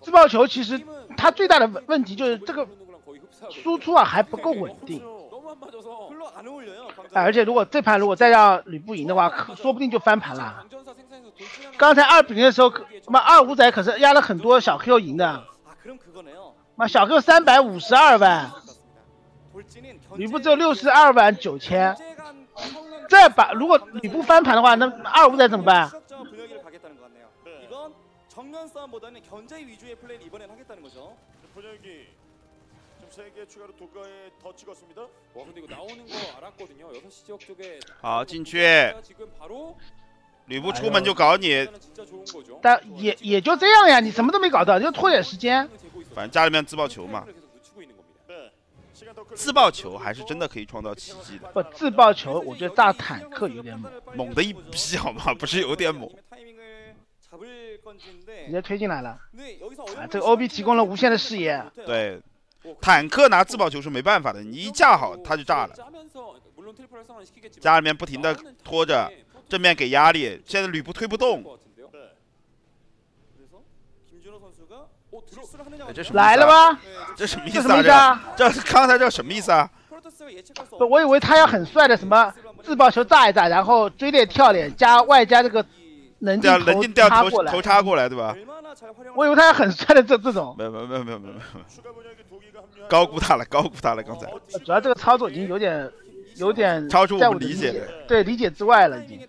自爆球其实它最大的问题就是这个输出啊还不够稳定。而且如果这盘如果再让吕布赢的话可说不定就翻盘了。刚才二比零的时候可他妈二五仔可是压了很多小 q 赢的妈那小 q 三百五十二万吕布只有六十二万九千。再把如果吕布翻盘的话那二五仔怎么办？세 개 추가로 두 개에 더 찍었습니다. 와 근데 이거 나오는 거 알았거든요 6시 지역 쪽에 好，进去。 지금 바로 吕布出门就搞你， 진짜 좋은 거죠 但也也就这样呀，你什么都没搞到，就拖点时间。 反正家里面自爆球嘛， 계속 늦추고 있는 겁니다. 네. 시간 더 끌리고 自爆球还是真的可以创造奇迹的，不自爆球，我觉得炸坦克有点猛，猛的一逼好吗？不是有点猛。 타이밍을 잡을 건지인데 直接推进来了。 근데 여기서 啊 어려운 这个 OB 提供了无限的视野。对， 坦克拿自爆球是没办法的，你一架好他就炸了。家里面不停的拖着正面给压力，现在吕布推不动。来了吧？这什么意思啊？这这刚才这什么意思啊？不，我以为他要很帅的什么自爆球炸一炸，然后追猎跳脸加外加这个冷静掉头头插过来，对吧？我以为他要很帅的这这种。没有没有没有没有没有。高估他了，高估他了。刚才主要这个操作已经有点有点超出我们理解的，对理解之外了已经。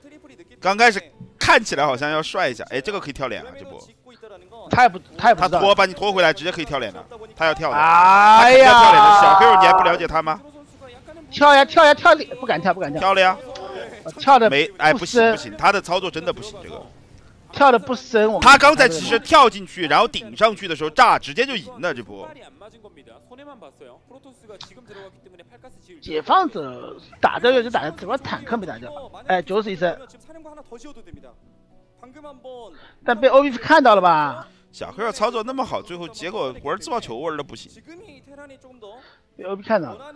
刚开始看起来好像要帅一下，哎，这个可以跳脸啊，这不。他也不，他也不，他拖把你拖回来，直接可以跳脸了。他要跳的，哎呀，跳脸的。小 Q，你还不了解他吗？跳呀跳呀跳脸，不敢跳，不敢跳。跳了呀，跳的没，哎，不行不行，他的操作真的不行，这个。跳的不深。他刚才其实跳进去，然后顶上去的时候炸，直接就赢了这波。解放者打掉就打掉，怎么坦克没打掉？哎，九死一生。但被 OB 看到了吧？小黑要操作那么好，最后结果玩自爆球玩的不行。被 OB 看到了。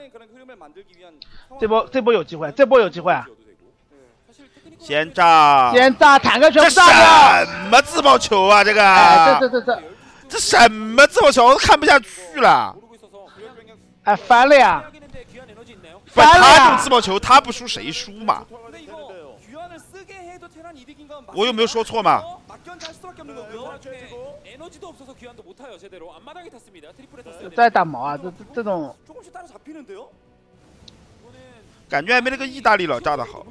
这波这波有机会，这波有机会啊！先炸先炸坦克球，这炸什么自爆球啊？这个这这这这这什么自爆球？我都看不下去了。哎，翻了呀，翻了这种自爆球，他不输谁输嘛？我有没有说错嘛？在打毛啊？这这这种感觉还没那个意大利佬炸的好。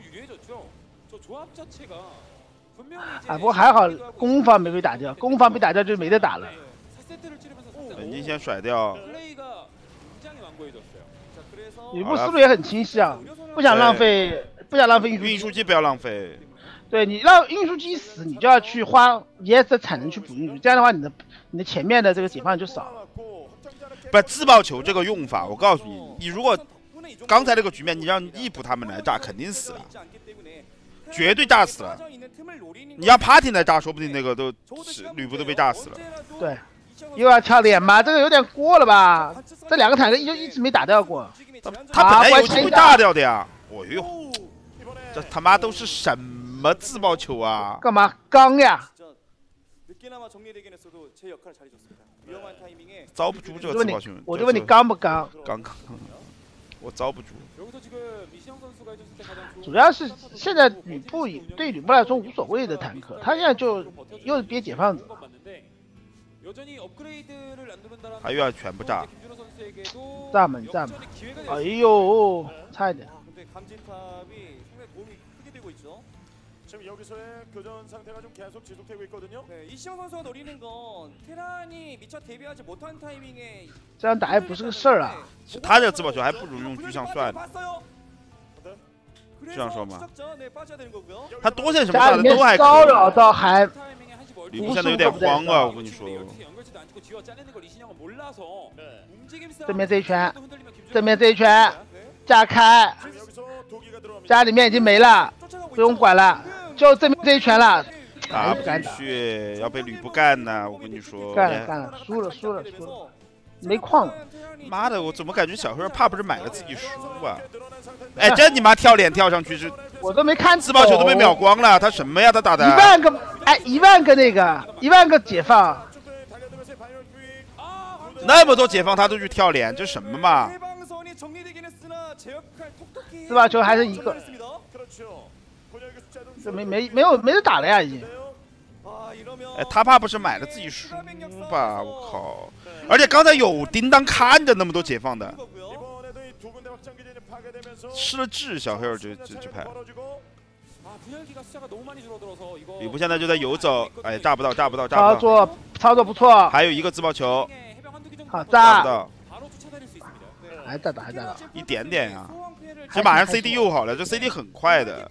啊，不过还好攻防没被打掉，攻防被打掉就没得打了。本金先甩掉，吕布思路也很清晰啊，不想浪费，不想浪费运输机不要浪费。对你让运输机死，你就要去花 ES 的产能去补运输，这样的话你的你的前面的这个解放就少。了。不，自爆球这个用法，我告诉你，你如果刚才那个局面，你让一补他们来炸，肯定死了。绝对炸死了。你要 party 来炸，说不定那个都是吕布都被炸死了。对，又要跳脸吗？这个有点过了吧？这两个坦克就一直没打掉过。他本来有机会炸掉的呀！哎呦，这他妈都是什么自爆球啊？干嘛刚呀？遭不住这个自爆球。我就问你刚不刚？刚刚。我遭不住，主要是现在吕布对吕布来说无所谓的坦克，他现在就又是憋解放者，他又要全部炸，炸满炸门，哎呦，差一点。아, 근데 감지탑이 상당히 도움이 크게 되고 있죠. 지금 여기서의 교전 상태가 좀 계속 지속되고 있거든요. 네, 이시영 선수가 노리는 건 테란이 미처 대비하지 못한 타이밍에 这样打也不是个事儿啊。他这个自爆球还不如用巨象算呢。 봤어요. 这样说吗 추적자, 네, 빠져야 되는 거고요. 他多线什么家里面炸的都还骚可以。扰到还 타이밍에 한시 멀리 吕布现在有点慌啊，我跟你说。 연결지도 안 찍고 뒤와 짜내는 걸 이신영은 몰라서 네. 움직임 싸움 正面这一拳， 흔들리면 김준호 正面这一拳 네. 炸开， 지금 여기서 도기가 들어옵니다. 家里面已经没了， 쫓아가고 不用 있죠. 管了， 지금 就证明这一拳了。打不敢去，要被吕布干呢。我跟你说，干了干了，输了输了输了，没矿了。妈的，我怎么感觉小黑怕不是买了自己输啊？哎，这你妈跳脸跳上去是？我都没看，自爆球都被秒光了，他什么呀？他打的一万个，哎，一万个那个，一万个解放，那么多解放他都去跳脸，这什么嘛？自爆球还是一个。这没没没有没人打了呀，已经。哎，他怕不是买了自己输吧？我靠，而且刚才有叮当看着那么多解放的。吃了智，小黑儿就就就拍。吕布现在就在游走，哎，炸不到，炸不到，炸不到。操作操作不错，还有一个自爆球。好，炸不到，还在打，还在打，一点点呀。先马上 CD 又好了，这 CD 很快的。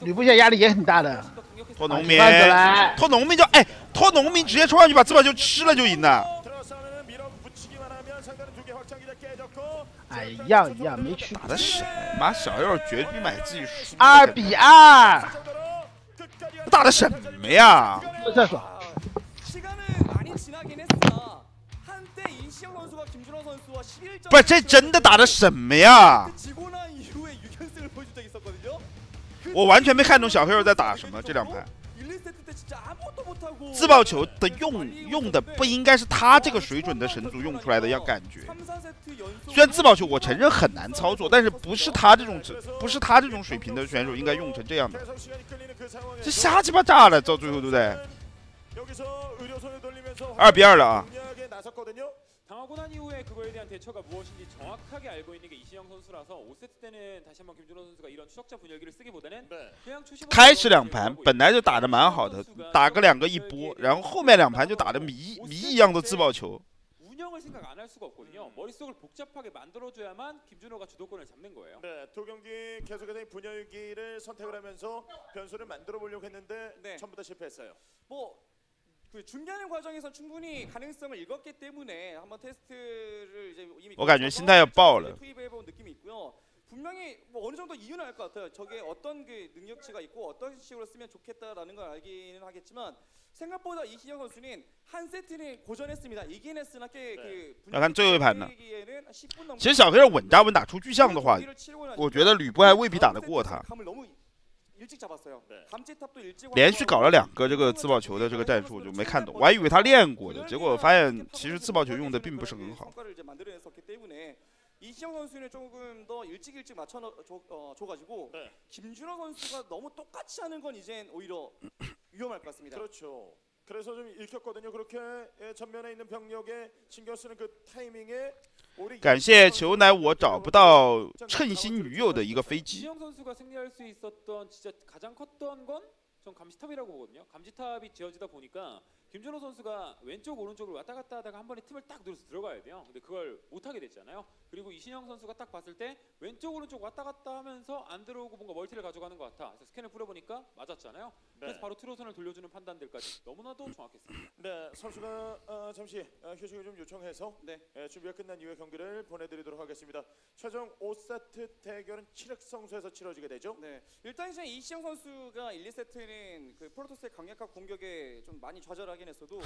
吕布现在压力也很大的。拖农民，拖农民就哎，拖农民直接冲上去把这把就吃了就赢了。哎呀呀，没去。打的什么？小妖绝逼买自己输。二比二。打的什么呀？再说。不是这真的打的什么呀？我完全没看懂小黑肉在打什么这两排。自爆球的用用的不应该是他这个水准的神族用出来的要感觉。虽然自爆球我承认很难操作但是不是他这种不是他这种水平的选手应该用成这样的。这瞎鸡巴炸了到最后对不对二比二了啊。 공략에 나섰거든요. 당하고 난 이후에 그거에 대한 대처가 무엇인지 정확하게 알고 있는 게 이시영 선수라서 5세트 때는 다시 한번 김준호 선수가 이런 추적자 분열기를 쓰기보다는 네. 그냥 초심으로 开始两盘本来就打得蛮好的，打个两个一波，然后后面两盘就打的谜谜一样的自爆球。 운영을 생각 안 할 수가 없거든요. 머릿속을 복잡하게 만들어줘야만 김준호가 주도권을 잡는 거예요. 네, 두 경기 계속해서 이 분열기를 선택을 하면서 변수를 만들어 보려고 했는데 네. 전부 다 실패했어요. 뭐 그 준비하는 과정에서 충분히 가능성을 읽었기 때문에 한번 테스트를 이제 이미 我感觉心态要爆了 투입해 본 느낌이 있고요. 분명히 뭐 어느 정도 이유는 알 것 같아요. 저게 어떤 그 능력치가 있고 어떤 식으로 쓰면 좋겠다라는 걸 알기는 하겠지만 생각보다 이신영 선수는 한 세트는 고전했습니다. 이긴 했으나 꽤 그. 要看最后一盘呢 분위기에는 10분 넘게 其实小黑要稳扎稳打出巨像的话， 경기를 치르고 나니까 我觉得吕布还未必打得过他。 连续搞了两个这个自爆球的这个战术，我就没看懂，我还以为他练过的，结果发现其实自爆球用的并不是很好。 성과를 이제 만들어냈었기 때문에 이시영 선수는 조금 더 일찍 일찍 맞춰 줘, 어, 줘가지고 네. 김준호 선수가 너무 똑같이 하는 건 이젠 오히려 위험할 것 같습니다. 그렇죠. 그래서 좀 읽혔거든요. 그렇게 예, 전면에 있는 병력에 신경 쓰는 그 타이밍에 우리 感谢球奶我找不到称心女友的一个飞机。 지영 선수가 승리할 수 있었던 진짜 가장 컸던 건 전 감지탑이라고 보거든요. 감지탑이 지어지다 보니까 김준호 선수가 왼쪽 오른쪽을 왔다 갔다 하다가 한 번에 틈을 딱 눌러서 들어가야 돼요. 근데 그걸 못 하게 됐잖아요. 그리고 이신영 선수가 딱 봤을 때 왼쪽 오른쪽 왔다 갔다 하면서 안 들어오고 뭔가 멀티를 가져가는 것 같아. 그래서 스캔을 뿌려보니까 맞았잖아요. 그래서 네. 바로 트로선을 돌려주는 판단들까지 너무나도 정확했습니다. 네, 선수가 어, 잠시 어, 휴식을 좀 요청해서 네. 예, 준비가 끝난 이후에 경기를 보내드리도록 하겠습니다. 최종 5세트 대결은 칠흑성소에서 치러지게 되죠. 네, 일단 이제 이시영 선수가 1, 2세트는 그 프로토스의 강력한 공격에 좀 많이 좌절하긴 했어도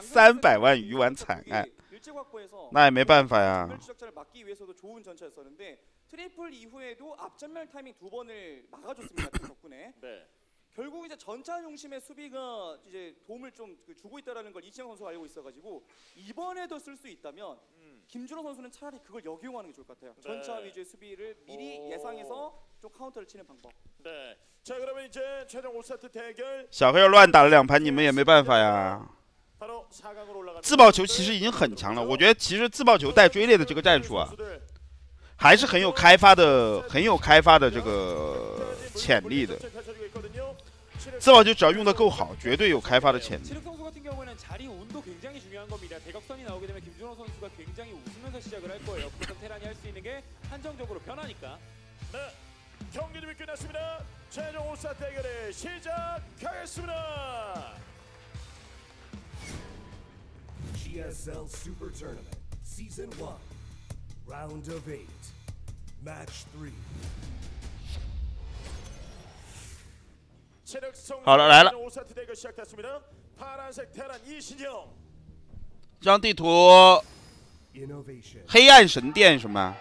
300万鱼丸惨案 일찍 확보해서 那也没办法呀 전멸 추적자를 막기 위해서도 좋은 전차였었는데 트리플 이후에도 앞전멸 타이밍 두 번을 막아줬습니다. 그 덕분에 네. 결국 이제 전차 중심의 수비가 이제 도움을 좀그 주고 있다라는 걸 이치영 선수가 알고 있어가지고 이번에도 쓸 수 있다면 김준호 선수는 차라리 그걸 역용하는 게 좋을 것 같아요. 전차 네. 위주의 수비를 미리 오. 예상해서 좀 카운터를 치는 방법. 네. 小黑要乱打了两盘你们也没办法呀。自爆球其实已经很强了我觉得其实自爆球带追猎的这个战术啊还是很有开发的很有开发的这个潜力的。自爆球只要用的够好绝对有开发的潜力。칠흑 선수 같은 경우에는 자리 운도 굉장히 중요한 겁니다. 대각선이 나오게 되면 김준호 선수가 굉장히 웃으면서 시작을 할 거예요. 그래서 테란이 할 수 있는 게 한정적으로 변하니까. 네. 경기 준비 끝났습니다. 최종 5세트 대결을 시작하겠습니다. GSL Super Tournament, Season 1, Round of 8, Match 3. 好了来了 5세트 대결 시작됐습니다. 파란색 테란 이신영. 这张地图， Innovation. 黑暗神殿是吗？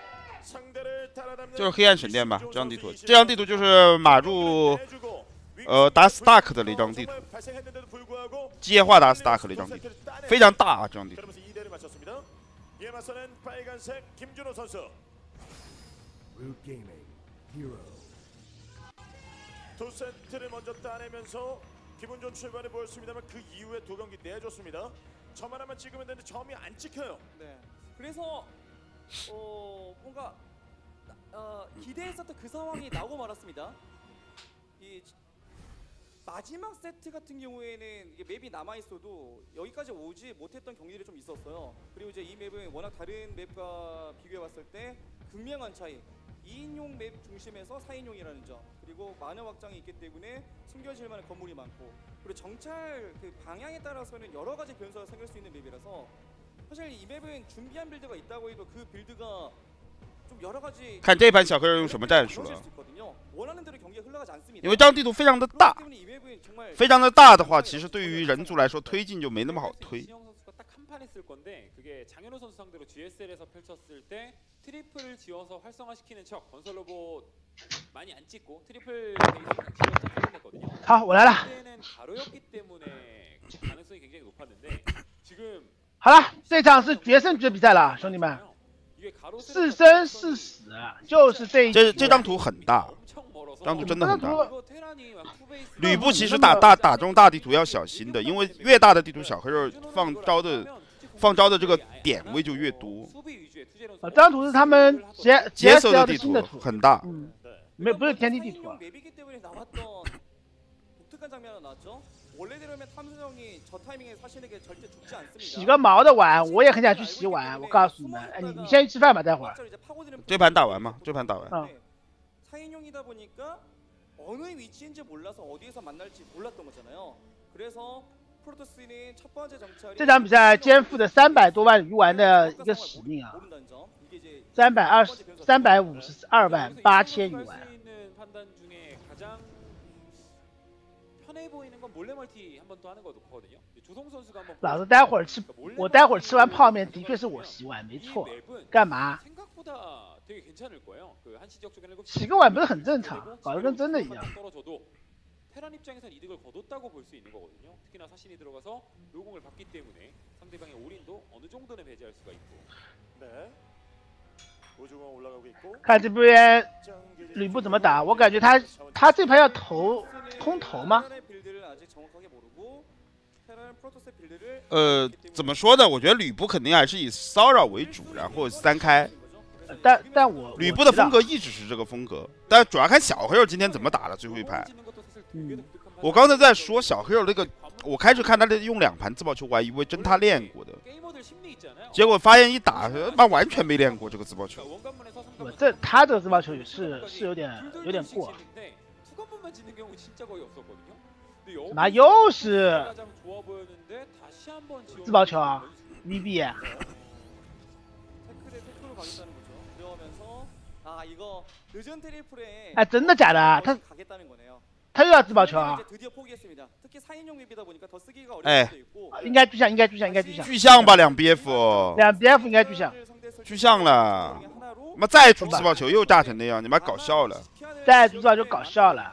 就是黑暗闪电吧，这张地图，这张地图就是马入呃达斯达克的一张地图，机械化达斯达克的一张地图，非常大啊，这张地图。 어 기대했었던 그 상황이 나고 말았습니다. 이 마지막 세트 같은 경우에는 이게 맵이 남아 있어도 여기까지 오지 못했던 경기들이 좀 있었어요. 그리고 이제 이 맵은 워낙 다른 맵과 비교해 봤을 때 극명한 차이. 2인용 맵 중심에서 4인용이라는 점 그리고 많은 확장이 있기 때문에 숨겨질 만한 건물이 많고 그리고 정찰 그 방향에 따라서는 여러 가지 변수가 생길 수 있는 맵이라서 사실 이 맵은 준비한 빌드가 있다고 해도 그 빌드가 看这盘小哥要用什么战术了有一张地图非常的大非常的大的话其实对于人族来说推进就没那么好推。好我来了。好了这场是决胜局的比赛了兄弟们是生是死，就是这一。这这张图很大，这张图真的很大。吕布其实打大打中大地图要小心的，因为越大的地图小黑肉放招的放招的这个点位就越多。啊，这张图是他们接接手的地图，很大，没不是天地地图啊。맵이기 때문에 나왔던 독특한 장면 하나 나왔죠. 원래대로면 탐수정이 저 타이밍에 사신에게 절대 죽지 않습니다. 洗个毛的碗，我也很想去洗碗。我告诉你们，哎，你你先去吃饭吧，待会儿。 이제 파고드는 这盘打完嘛，这盘打完。 어. 네. 4인용이다 보니까 어느 위치인지 몰라서 어디에서 만날지 몰랐던 거잖아요. 그래서 프로토스는 첫 번째 정찰이 这场比赛肩负着三百多万鱼丸的一个使命啊！ 모른다는 점. 이게 이제 三百二十三百五十二万八千余万。 수 있는 판단 중에 가장 편해 보이는 건 몰래 멀티 한 번 또 하는 거거든요. 조성 선수가 한번 老子待会儿吃，我待会儿吃完泡面，的确是我洗碗，没 이 错。 맵은 干嘛？ 생각보다 되게 괜찮을 거예요. 그 한시 지역 쪽에는 일곱洗个碗不是很正常，搞得跟真的一样。 떨어져도 테란 입장에선 이득을 거뒀다고 볼 수 있는 거거든요. 특히나 사신이 들어가서 노공을 받기 때문에 상대방의 올인도 어느 정도는 배제할 수가 있고. 네. 우주공 올라가고 있고. 看这边吕布怎么打，我感觉他他这盘要投空投吗？ 呃怎么说呢？我觉得吕布肯定还是以骚扰为主然后三开。但但我吕布的风格一直是这个风格但主要看小黑肉今天怎么打的最后一排嗯。我刚才在说小黑肉那个我开始看他的用两盘自爆球我还以为真他练过的。结果发现一打他完全没练过这个自爆球。这他这个自爆球也是是有点有点过。他妈又是自爆球啊！绿币。哎，真的假的？他他又要自爆球啊？哎，应该巨像，应该巨像，应该巨像。巨像吧，两 BF。两 BF 应该巨像。巨像了，他妈再出自爆球又炸成那样，你妈搞笑了。再出自爆球搞笑了。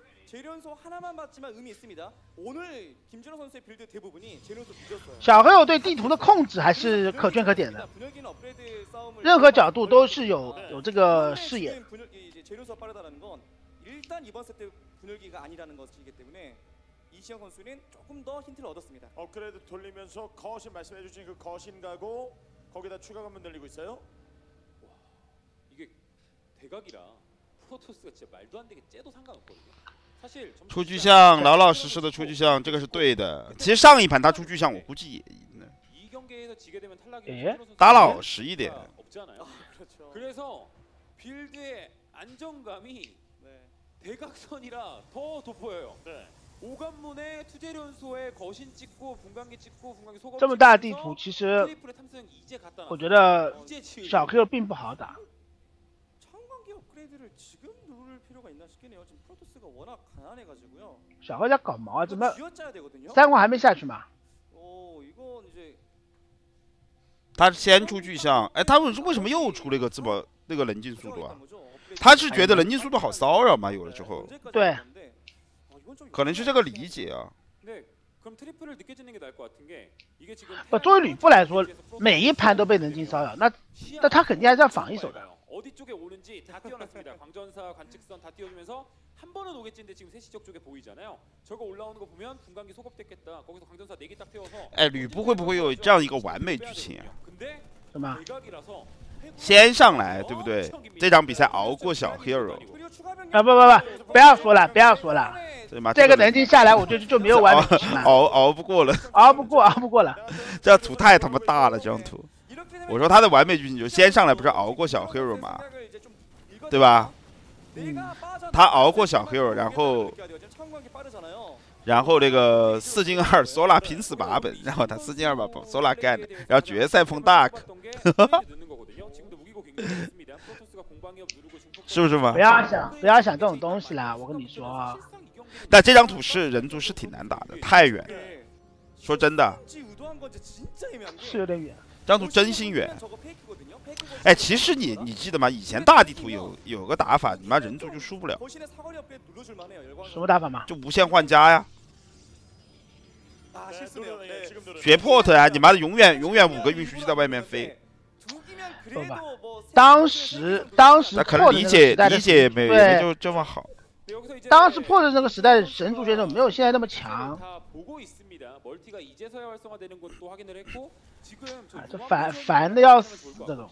재련소 하나만 봤지만 의미 있습니다. 오늘 김준호 선수의 빌드 대부분이 재련소 뒤졌어요. 小黑友对地图的控制还是可圈可点的， 분열기는 업그레이드 싸움을 任何角度都是有有这个视野。 지금 분열기 이제 재련소가 빠르다는 건 일단 이번 세트 분열기가 아니라는 것이기 때문에 이시영 선수는 조금 더 힌트를 얻었습니다. 업그레이드 돌리면서 거신 말씀해 주신 그 거신 가고 거기다 추가 관문 늘리고 있어요. 이게 대각이라 프로토스가 진짜 말도 안 되게 째도 상관없거든요. 出巨像老老实实的出巨像，这个是对的。其实上一盘他出巨像，我估计也赢了。打老实一点。这么大地图，其实我觉得小 Q 并不好打。小何在搞毛啊？怎么三皇还没下去吗？他先出巨象，哎，他为为什么又出了一个这么那个冷静速度啊？他是觉得冷静速度好骚扰吗？有的时候，对，可能是这个理解啊。不，作为吕布来说，每一盘都被冷静骚扰，那那他肯定还是要防一手的。어디 쪽에 오는지 다 띄워놨습니다. 광전사, 관측선 다 띄워주면서 한 번은 오겠지인데 지금 세시적 쪽에 보이잖아요. 저거 올라오는 거 보면 분광기 소급됐겠다. 거기서 광전사 4개 딱 태워서 哎，吕布会不会有这样一个完美剧情啊？ 근데 什么？ 대각이라서 先上来，对不对？这场比赛熬过小 Hero， 그리고 추가 병력 啊不不不，不要说了，不要说了，对吗？这个冷静下来，我就就没有完美剧情了，熬熬不过了，熬不过，熬不过了。这图太他妈大了，这张图。 我说他的完美剧情就先上来不是熬过小 hero 吗？对吧？他熬过小 hero，然后，然后那个四进二索拉拼死八本，然后他四进二把索拉干的，然后决赛碰 dark，是不是吗？不要想，不要想这种东西啦，我跟你说。但这张图是人族是挺难打的，太远了。说真的，是有点远。张图真心远。哎，其实你你记得吗？以前大地图有有个打法，你妈人族就输不了。什么打法嘛？就无限换家呀。学 port 啊，你妈的永远永远五个运输机在外面飞。懂吧？当时当时可能理解理解没没就这么好。当时破的那个时代，神族选手没有现在那么强。哎这烦烦的要死这种。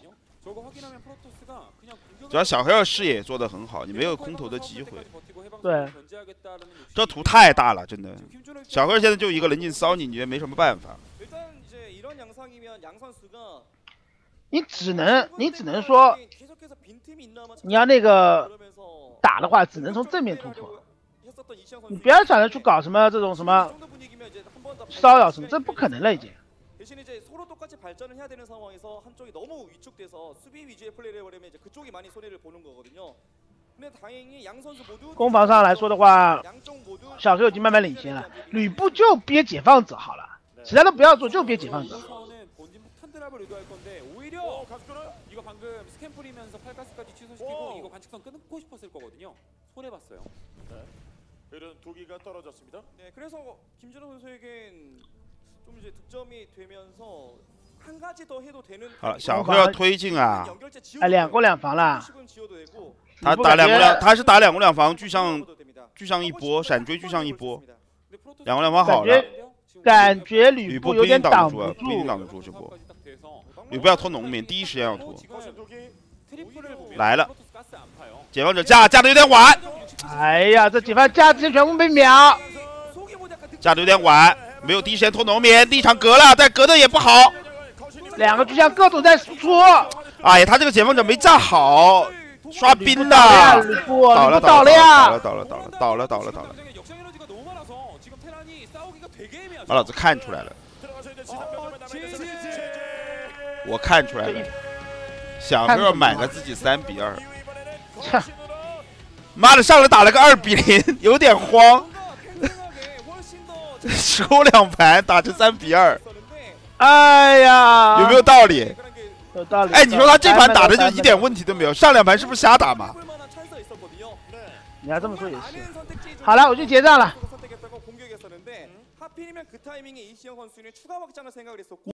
主要小黑要视野做的很好你没有空投的机会对。这图太大了真的。小黑现在就一个人进骚你你也没什么办法。你只能你只能说你要那个打的话只能从正面突破。你不要想着去搞什么这种什么骚扰什么这不可能了已经。 대신 이제 서로 똑같이 발전을 해야 되는 상황에서 한쪽이 너무 위축돼서 수비 위주의 플레이를 해버리면 이제 그쪽이 많이 손해를 보는 거거든요. 근데 다행히 양 선수 모두 攻防上来说的话， 양쪽 모두 小黑已经慢慢领先了。吕布就憋解放者好了，其他都不要做，就憋解放者。 여기서는 본진 폭탄 드랍을 의도할 건데 오히려 오, 가스코너. 이거 방금 스캔 뿌리면서 팔가스까지 취소시키고 오. 이거 관측선 끊고 싶었을 거거든요. 손해 봤어요. 이런 두 기가 떨어졌습니다. 네, 그래서 김준호 선수에겐 好，小贺要推进啊，啊，两国两防了。他打两国两，他是打两国两防，巨像巨像一波闪追，巨像一波，两国两防好了。感觉吕布有点挡不住啊，一定挡得住。这波吕布要拖农民，第一时间要拖来了。解放者架架的有点晚，哎呀，这解放架直接全部被秒，架的有点晚。没有第一时间拖农民第一场隔了但隔的也不好。两个巨像各种在输出。唉他这个解放者没站好刷兵的。倒了倒了呀倒了倒了倒了倒了倒了把老子看出来了。我看出来了小贺买了自己三比二。妈的上来打了个二比零有点慌。输两盘，打成三比二，哎呀，有没有道理？有道理。哎，你说他这盘打的就一点问题都没有，上两盘是不是瞎打嘛？你还这么说也是。好了，我去结账了。